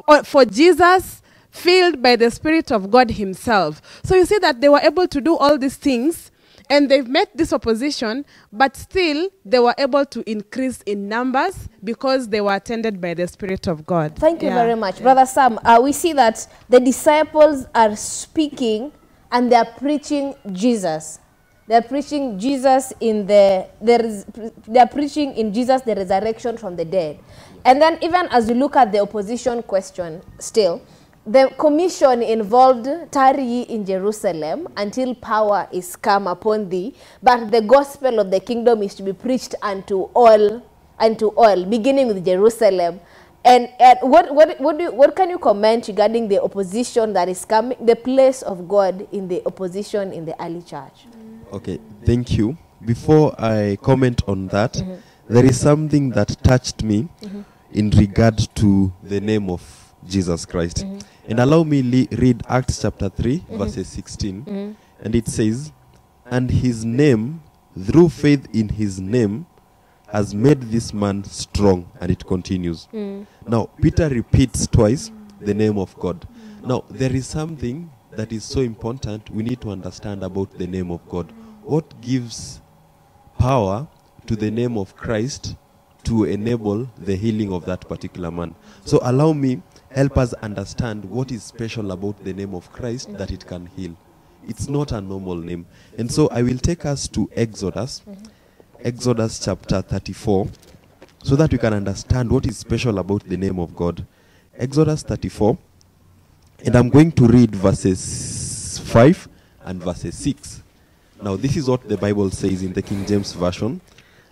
uh, for Jesus filled by the Spirit of God Himself. So you see that they were able to do all these things and they've met this opposition, but still they were able to increase in numbers because they were attended by the Spirit of God. Thank you Yeah. very much. Brother Sam, uh, we see that the disciples are speaking and they are preaching Jesus. They are preaching Jesus in the, is, they are preaching in Jesus the resurrection from the dead. And then even as you look at the opposition question still, the commission involved tarry ye in Jerusalem until power is come upon thee, but the gospel of the kingdom is to be preached unto all, unto all, beginning with Jerusalem. And, and what, what, what, do you, what can you comment regarding the opposition that is coming, the place of God in the opposition in the early church? Okay, thank you. Before I comment on that, mm-hmm. there is something that touched me mm-hmm. in regard to the name of Jesus Christ. Mm-hmm. And allow me read Acts chapter 3, mm-hmm. verses 16. Mm-hmm. And it says, And his name, through faith in his name, has made this man strong. And it continues. Mm. Now, Peter repeats twice the name of God. Now, there is something that is so important we need to understand about the name of God. What gives power to the name of Christ to enable the healing of that particular man? So, allow me help us understand what is special about the name of Christ that it can heal. It's not a normal name. And so, I will take us to Exodus, Exodus chapter 34 so that we can understand what is special about the name of God. Exodus 34, and I'm going to read verses 5 and verses 6. Now, this is what the Bible says in the King James Version.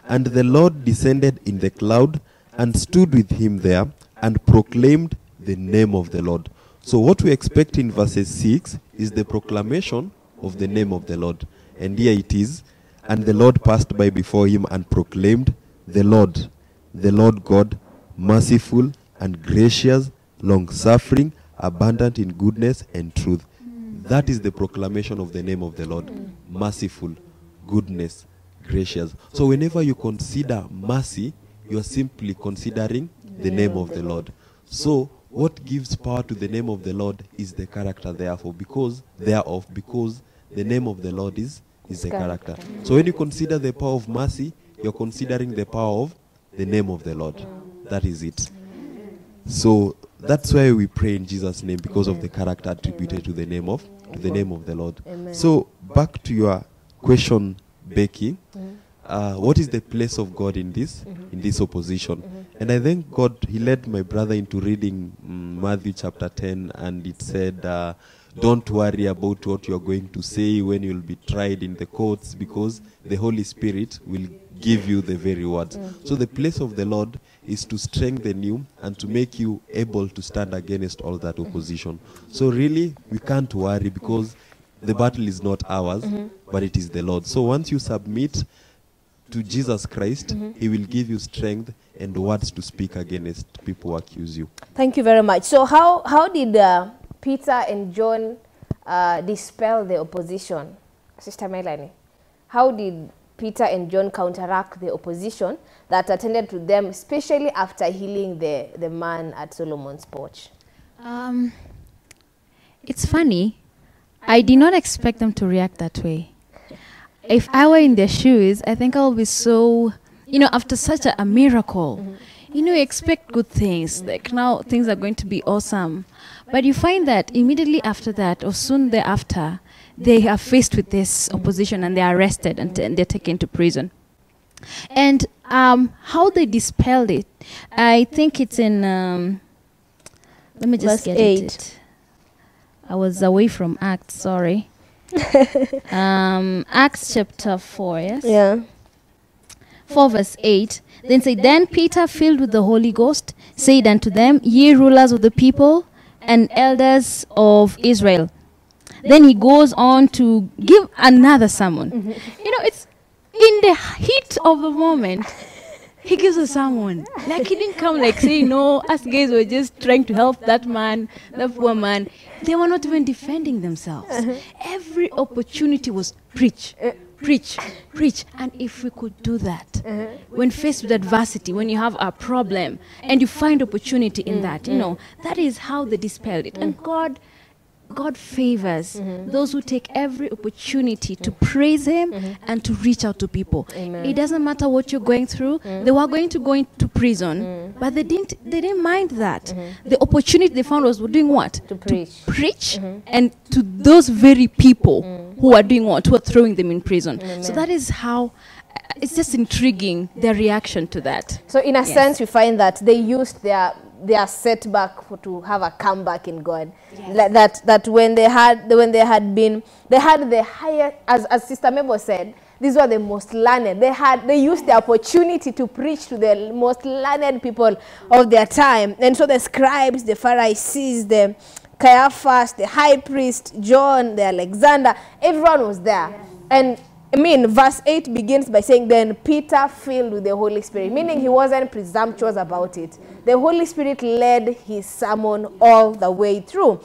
And the Lord descended in the cloud and stood with him there and proclaimed the name of the Lord. So, what we expect in verses 6 is the proclamation of the name of the Lord. And here it is. And the Lord passed by before him and proclaimed, The Lord, the Lord God, merciful and gracious, long suffering, abundant in goodness and truth. That is the proclamation of the name of the Lord. Merciful, goodness, gracious. So whenever you consider mercy, you are simply considering the name of the Lord. So what gives power to the name of the Lord is the character therefore because thereof because the name of the Lord is is the character. So when you consider the power of mercy, you're considering the power of the name of the Lord. That is it. So that's why we pray in Jesus' name because of the character attributed to the name of to the name of the Lord. So back to your question, Becky. Uh, what is the place of God in this in this opposition? And I thank God He led my brother into reading mm, Matthew chapter 10, and it said, uh, "Don't worry about what you are going to say when you will be tried in the courts, because the Holy Spirit will give you the very words." So the place of the Lord is to strengthen you and to make you able to stand against all that opposition. So really, we can't worry because the battle is not ours, but it is the Lord. So once you submit to Jesus Christ, He will give you strength and words to speak against people who accuse you. Thank you very much. So how, how did uh, Peter and John uh, dispel the opposition? Sister Melanie, how did Peter and John counteract the opposition that attended to them, especially after healing the, the man at Solomon's porch? Um, it's funny. I did not expect them to react that way. If I were in their shoes, I think I'll be so, you know, after such a, a miracle, you know, you expect good things. Like now, things are going to be awesome. But you find that immediately after that, or soon thereafter, they are faced with this opposition and they are arrested and, and they're taken to prison. And um, how they dispelled it, I think it's in. Um, let me just Verse get eight. it. I was away from Acts. Sorry. Um, Acts chapter four. Yes. Yeah. 4 verse 8 then say then peter filled with the holy ghost said unto them ye rulers of the people and elders of israel then he goes on to give another sermon you know it's in the heat of the moment he gives a sermon like he didn't come like say no us guys were just trying to help that man that poor man. They were not even defending themselves. Uh-huh. Every opportunity was preach preach preach. And if we could do that uh-huh. when faced with adversity when you have a problem and you find opportunity in mm, that you mm. know that is how they dispelled it. And god God favors mm-hmm. those who take every opportunity to praise Him mm-hmm. and to reach out to people. It doesn't matter what you're going through. Mm. They were going to go into prison, mm. but they didn't. They didn't mind that. Mm-hmm. The opportunity they found was doing what To preach. preach and to those very people mm. who are doing what who are throwing them in prison. So that is how. It's just intriguing their reaction to that. So in a Yes. sense, we find that they used their their setback for, to have a comeback in God. Like that that when they had when they had been they had the higher as as Sister Mabel said. These were the most learned. They had they used the opportunity to preach to the most learned people of their time. And so the scribes, the Pharisees, the Caiaphas, the high priest, John, the Alexander, everyone was there. And I mean, verse 8 begins by saying, Then Peter filled with the Holy Spirit, meaning he wasn't presumptuous about it. The Holy Spirit led his sermon all the way through.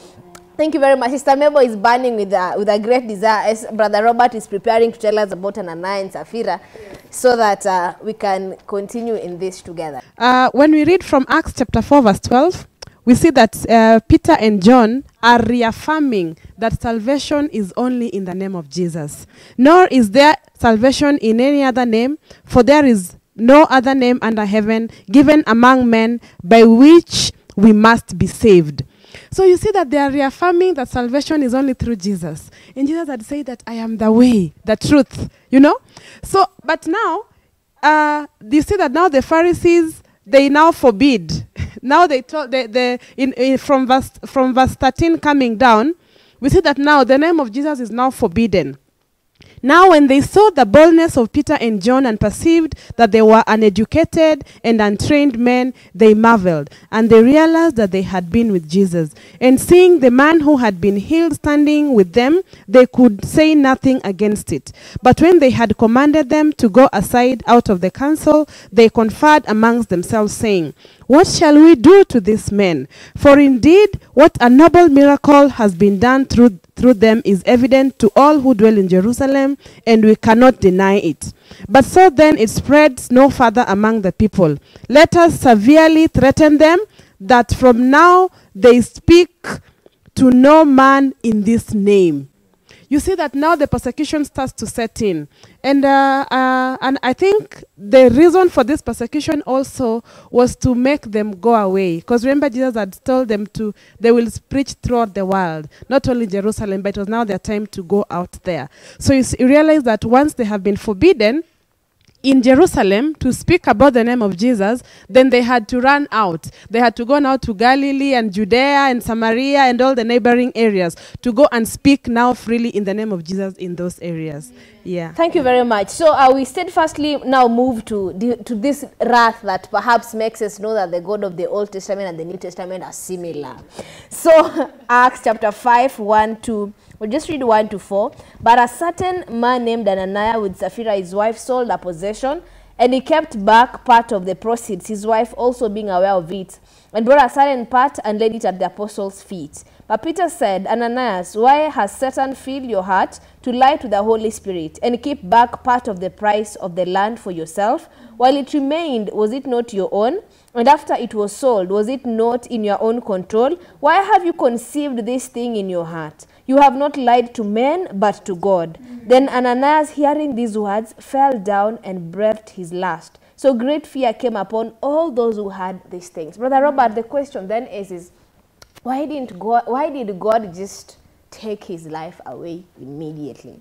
Thank you very much. Sister Mabel is burning with a, with a great desire as Brother Robert is preparing to tell us about Ananias and Sapphira so that uh, we can continue in this together. Uh, when we read from Acts chapter 4, verse 12, we see that uh, Peter and John are reaffirming that salvation is only in the name of Jesus. Nor is there salvation in any other name, for there is no other name under heaven given among men by which we must be saved. So you see that they are reaffirming that salvation is only through Jesus. And Jesus had said that I am the way, the truth, you know? So, but now, uh, you see that now the Pharisees, they now forbid. Now they told, the, the, in, in, from, verse, from verse 13 coming down, we see that now the name of Jesus is now forbidden. Now, when they saw the boldness of Peter and John and perceived that they were uneducated and untrained men, they marveled, and they realized that they had been with Jesus. And seeing the man who had been healed standing with them, they could say nothing against it. But when they had commanded them to go aside out of the council, they conferred amongst themselves, saying, What shall we do to these men? For indeed, what a noble miracle has been done through through them is evident to all who dwell in Jerusalem, and we cannot deny it. But so then it spreads no further among the people. Let us severely threaten them that from now they speak to no man in this name. You see that now the persecution starts to set in. And, uh, uh, and I think the reason for this persecution also was to make them go away. Because remember, Jesus had told them to, they will preach throughout the world, not only Jerusalem, but it was now their time to go out there. So you, s- you realize that once they have been forbidden, in Jerusalem to speak about the name of Jesus, then they had to run out. They had to go now to Galilee and Judea and Samaria and all the neighboring areas to go and speak now freely in the name of Jesus in those areas. Yeah. Thank you very much. So uh, we steadfastly now move to to this wrath that perhaps makes us know that the God of the Old Testament and the New Testament are similar. So Acts chapter 5, 1 to, we'll just read 1 to 4. But a certain man named Ananias with Sapphira his wife sold a possession and he kept back part of the proceeds, his wife also being aware of it, and brought a certain part and laid it at the apostles' feet. But Peter said, Ananias, why has Satan filled your heart to lie to the Holy Spirit and keep back part of the price of the land for yourself? While it remained, was it not your own? And after it was sold, was it not in your own control? Why have you conceived this thing in your heart? You have not lied to men, but to God. Then Ananias, hearing these words, fell down and breathed his last. So great fear came upon all those who heard these things. Brother Robert, the question then is, is why didn't God, why did God just take his life away immediately?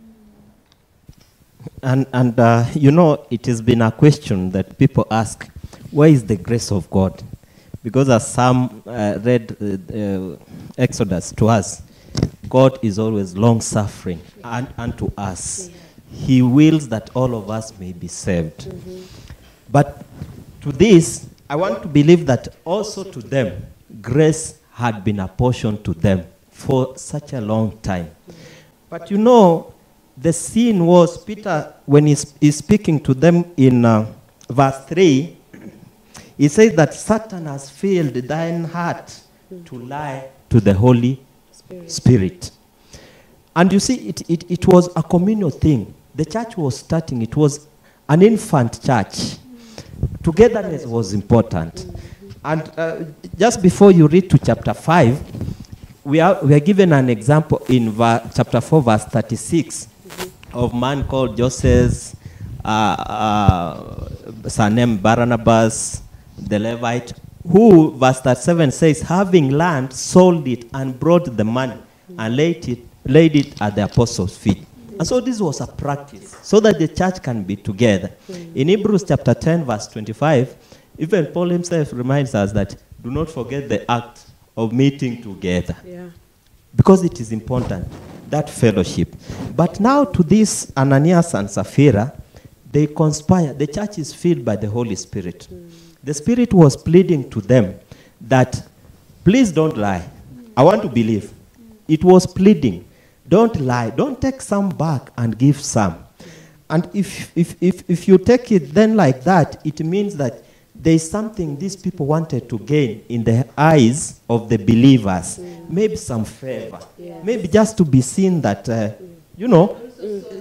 And, and uh, you know, it has been a question that people ask where is the grace of God? Because as some uh, read uh, uh, Exodus to us, God is always long suffering and unto us. He wills that all of us may be saved. But to this, I want to believe that also to them, grace had been apportioned to them for such a long time. But you know, the scene was Peter, when he's, he's speaking to them in uh, verse 3, he says that Satan has filled thine heart to lie to the Holy Spirit. And you see, it, it, it was a communal thing. The church was starting, it was an infant church. Togetherness was important. And uh, just before you read to chapter 5, we are, we are given an example in chapter 4, verse 36, of man called Joseph, uh, uh, son named Barnabas, the Levite, who, verse 37 says, having land, sold it and brought the money and laid it, laid it at the apostles' feet. And so this was a practice so that the church can be together. In Hebrews chapter 10, verse 25, even Paul himself reminds us that do not forget the act of meeting together Yeah. because it is important that fellowship but now to this ananias and sapphira they conspire the church is filled by the holy spirit mm. The spirit was pleading to them that please don't lie. I want to believe. It was pleading don't lie. Don't take some back and give some. And if, if, if, if you take it then like that it means that there is something these people wanted to gain in the eyes of the believers. Maybe some favor. Maybe just to be seen that, uh, you know,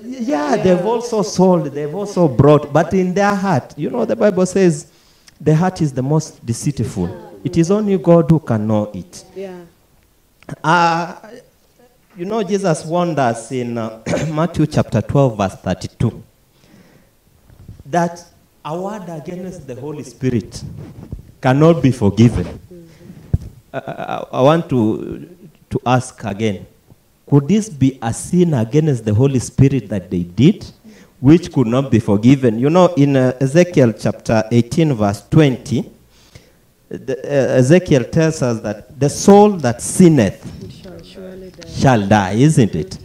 yeah, they've also sold, they've also brought, but in their heart, you know, the Bible says the heart is the most deceitful. It is only God who can know it. Yeah. Uh, you know, Jesus warned us in uh, Matthew chapter 12, verse 32, that a word against the Holy Spirit cannot be forgiven. I, I, I want to, to ask again could this be a sin against the Holy Spirit that they did, which could not be forgiven? You know, in uh, Ezekiel chapter 18, verse 20, the, uh, Ezekiel tells us that the soul that sinneth Shall die. shall die, isn't it?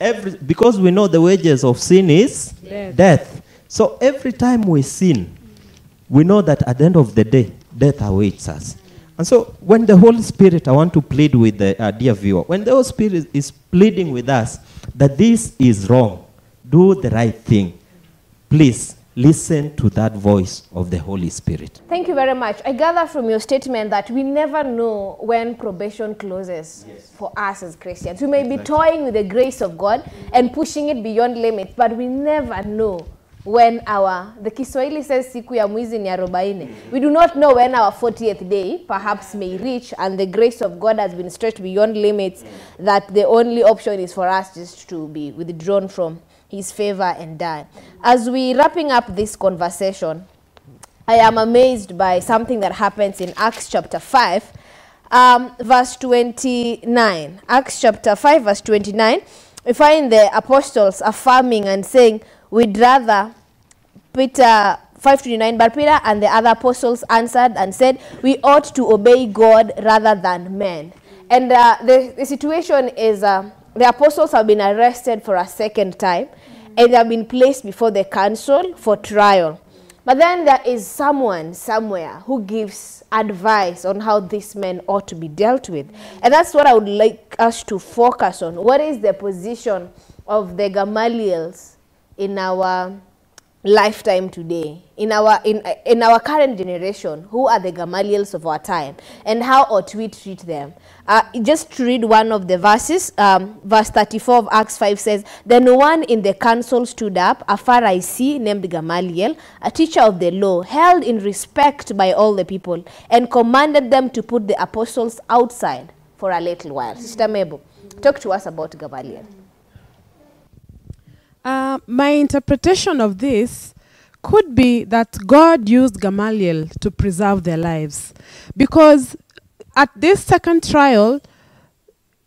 Every, because we know the wages of sin is Death. death. So every time we sin, we know that at the end of the day, death awaits us. And so when the Holy Spirit, I want to plead with the uh, dear viewer, when the Holy Spirit is pleading with us that this is wrong, do the right thing, please listen to that voice of the Holy Spirit. Thank you very much. I gather from your statement that we never know when probation closes for us as Christians. We may be toying with the grace of God and pushing it beyond limits, but we never know when our the Kiswahili says siku ya mwizi ni arobaini. We do not know when our 40th day perhaps may reach and the grace of God has been stretched beyond limits that the only option is for us just to be withdrawn from his favor and die. As we wrapping up this conversation, I am amazed by something that happens in Acts chapter 5, um, verse 29. Acts chapter 5, verse 29. We find the apostles affirming and saying, We'd rather, Peter 529, but Peter and the other apostles answered and said, We ought to obey God rather than men. And uh, the, the situation is uh, the apostles have been arrested for a second time and they have been placed before the council for trial. But then there is someone somewhere who gives advice on how these men ought to be dealt with. And that's what I would like us to focus on. What is the position of the Gamaliels in our lifetime today. In our in in our current generation who are the gamaliels of our time and how ought we treat them? Uh, just to read one of the verses um, verse 34 of acts 5 says then one in the council stood up a pharisee named gamaliel a teacher of the law held in respect by all the people and commanded them to put the apostles outside for a little while. Sister mabel talk to us about gamaliel Uh, my interpretation of this could be that God used Gamaliel to preserve their lives. Because at this second trial,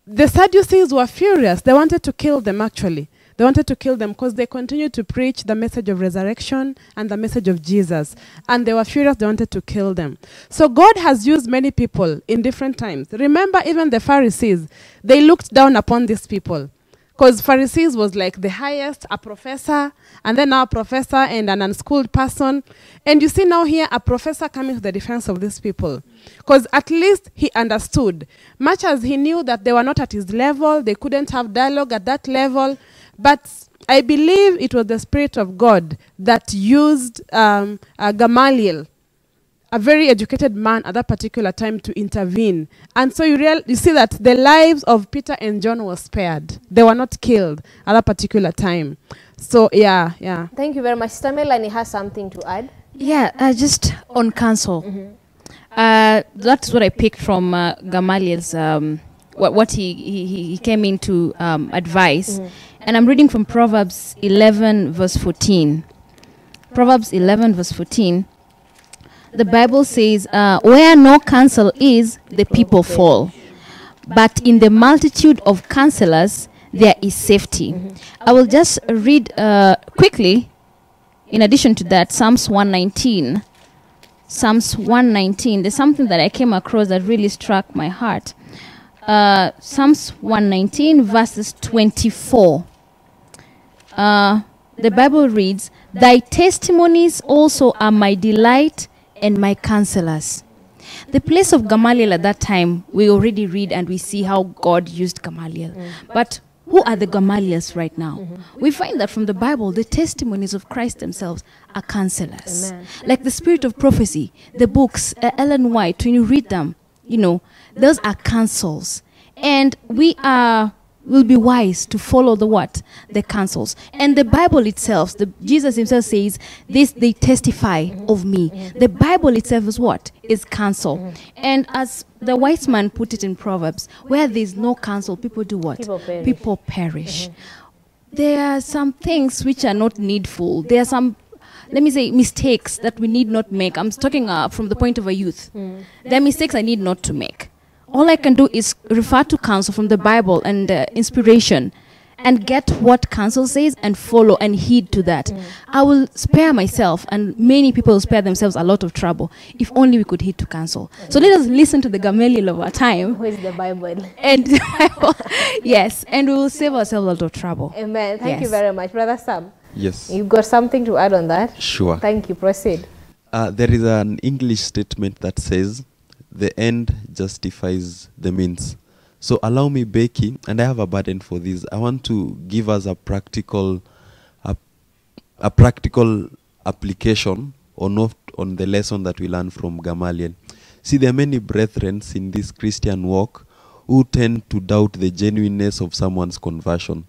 the Sadducees were furious. They wanted to kill them, actually. They wanted to kill them because they continued to preach the message of resurrection and the message of Jesus. And they were furious, they wanted to kill them. So God has used many people in different times. Remember, even the Pharisees, they looked down upon these people. Because Pharisees was like the highest, a professor, and then now a professor and an unschooled person. And you see now here a professor coming to the defense of these people. Because at least he understood. Much as he knew that they were not at his level, they couldn't have dialogue at that level. But I believe it was the Spirit of God that used um, uh, Gamaliel a very educated man at that particular time to intervene. And so you, real, you see that the lives of Peter and John were spared. They were not killed at that particular time. So, yeah, yeah. thank you very much sister melanie has something to add Yeah, uh, just on counsel. Uh, that's what I picked from uh, Gamaliel's, um, what, what he, he, he- he came in to um, advise. And I'm reading from Proverbs 11, verse 14. Proverbs 11, verse 14. The Bible says, uh, Where no counsel is, the people fall. But in the multitude of counselors, there is safety. I will just read uh, quickly in addition to that, Psalms 119. Psalms 119. There's something that I came across that really struck my heart. Uh, Psalms 119, verses 24. Uh, the Bible reads, Thy testimonies also are my delight and my counselors. The place of Gamaliel at that time, we already read and we see how God used Gamaliel. But who are the Gamaliels right now? We find that from the Bible, the testimonies of Christ themselves are counselors. Like the spirit of prophecy, the books, uh, Ellen White, when you read them, you know, those are counsels. And we are will be wise to follow the what? The counsels. And the bible itself the jesus himself says this they testify of me. The bible itself is what? Is counsel. And as the wise man put it in proverbs where there is no counsel people do what? People perish. people perish. There are some things which are not needful. There are some let me say mistakes that we need not make. I'm talking uh, from the point of a youth. There are mistakes i need not to make all I can do is refer to counsel from the Bible and uh, inspiration and get what counsel says and follow and heed to that. I will spare myself and many people spare themselves a lot of trouble if only we could heed to counsel. So let us listen to the Gamaliel of our time who is the bible and yes, and we will save ourselves a lot of trouble. amen thank you very much brother sam Yes. you've got something to add on that Sure. thank you proceed Uh, there is an English statement that says, "The end justifies the means." So allow me, Becky, and I have a burden for this. I want to give us a practical, a, a practical application or not on the lesson that we learn from Gamaliel. See, there are many brethren in this Christian walk who tend to doubt the genuineness of someone's conversion.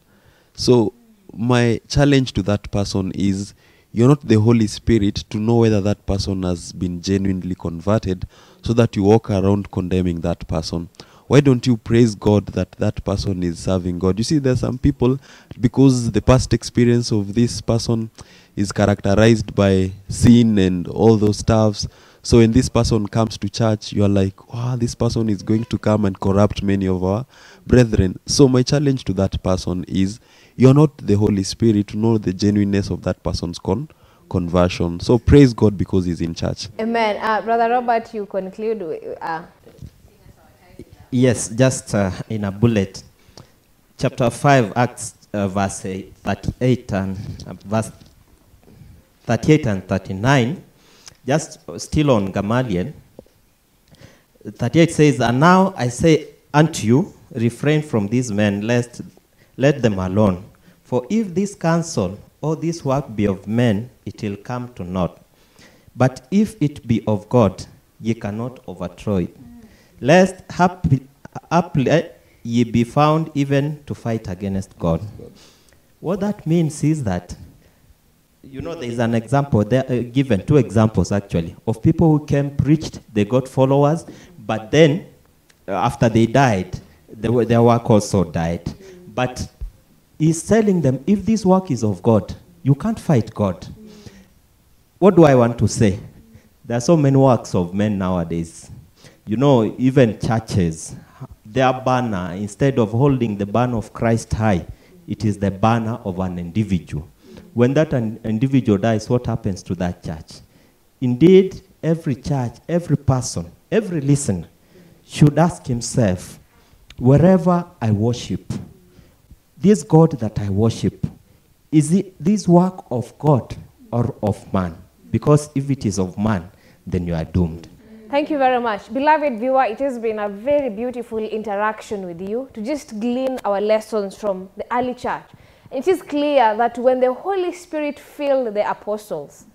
So my challenge to that person is you're not the Holy Spirit to know whether that person has been genuinely converted so that you walk around condemning that person. Why don't you praise God that that person is serving God? You see, there are some people, because the past experience of this person is characterized by sin and all those stuffs. So when this person comes to church, you are like, wow, this person is going to come and corrupt many of our brethren. So my challenge to that person is you're not the Holy Spirit to know the genuineness of that person's con- conversion. So praise God because he's in church. Amen. Uh, Brother Robert, you conclude. with, Uh, Yes, just uh, in a bullet. Chapter 5, Acts uh, verse 38 and uh, verse 38 and 39, just still on Gamaliel. 38 says, And now I say unto you, refrain from these men, lest let them alone. For if this counsel or this work be of men, it will come to naught. But if it be of God, ye cannot overthrow it. Lest haply, ye be found even to fight against God. What that means is that, you know, there is an example, there, uh, given two examples actually, of people who came, preached, they got followers, but then uh, after they died, were, their work also died. But he's telling them, if this work is of God, you can't fight God. What do I want to say? There are so many works of men nowadays. You know, even churches, their banner, instead of holding the banner of Christ high, it is the banner of an individual. When that individual dies, what happens to that church? Indeed, every church, every person, every listener should ask himself, wherever I worship, this God that I worship, is it this work of God or of man? Because if it is of man, then you are doomed. Thank you very much. Beloved viewer, it has been a very beautiful interaction with you to just glean our lessons from the early church. It is clear that when the Holy Spirit filled the apostles,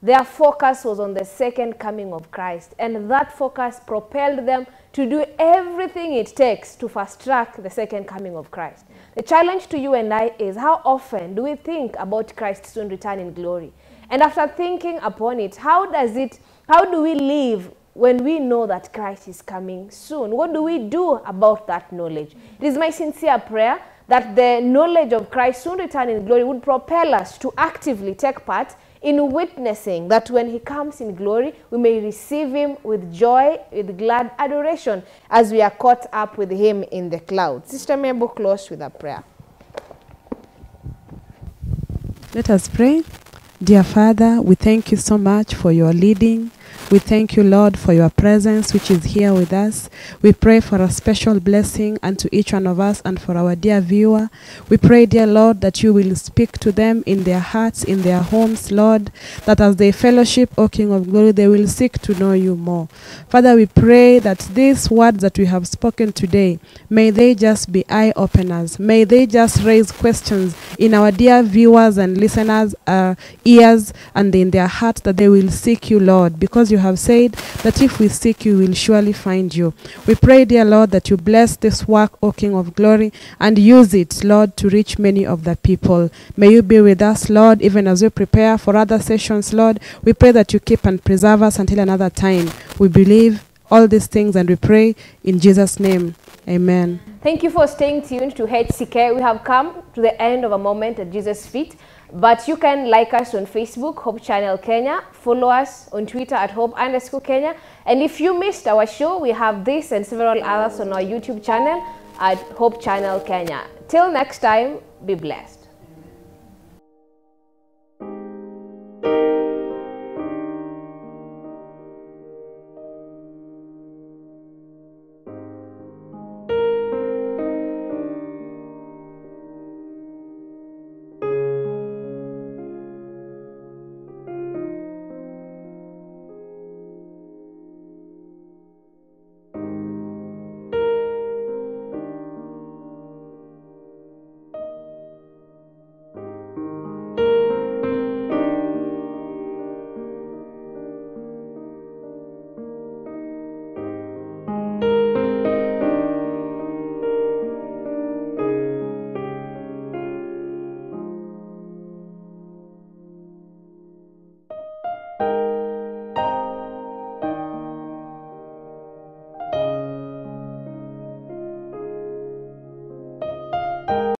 their focus was on the second coming of Christ, and that focus propelled them to do everything it takes to fast track the second coming of Christ. The challenge to you and I is how often do we think about Christ's soon return in glory? And after thinking upon it, how does it, how do we live when we know that Christ is coming soon? What do we do about that knowledge? It is my sincere prayer that the knowledge of Christ's soon return in glory would propel us to actively take part in witnessing that when he comes in glory, we may receive him with joy, with glad adoration, as we are caught up with him in the clouds. Sister Mabel, close with a prayer. Let us pray. Dear Father, we thank you so much for your leading. We thank you, Lord, for your presence which is here with us. We pray for a special blessing unto each one of us and for our dear viewer. We pray, dear Lord, that you will speak to them in their hearts, in their homes, Lord, that as they fellowship, O King of Glory, they will seek to know you more. Father, we pray that these words that we have spoken today, may they just be eye openers. May they just raise questions in our dear viewers and listeners' uh, ears and in their hearts that they will seek you, Lord, because you have said that if we seek you, we will surely find you. We pray, dear Lord, that you bless this work, O King of Glory, and use it, Lord, to reach many of the people. May you be with us, Lord, even as we prepare for other sessions, Lord. We pray that you keep and preserve us until another time. We believe all these things and we pray in Jesus' name. Amen. Thank you for staying tuned to HCK. We have come to the end of a moment at Jesus' feet. But you can like us on Facebook, Hope Channel Kenya. Follow us on Twitter at Hope underscore Kenya. And if you missed our show, we have this and several others on our YouTube channel at Hope Channel Kenya. Till next time, be blessed.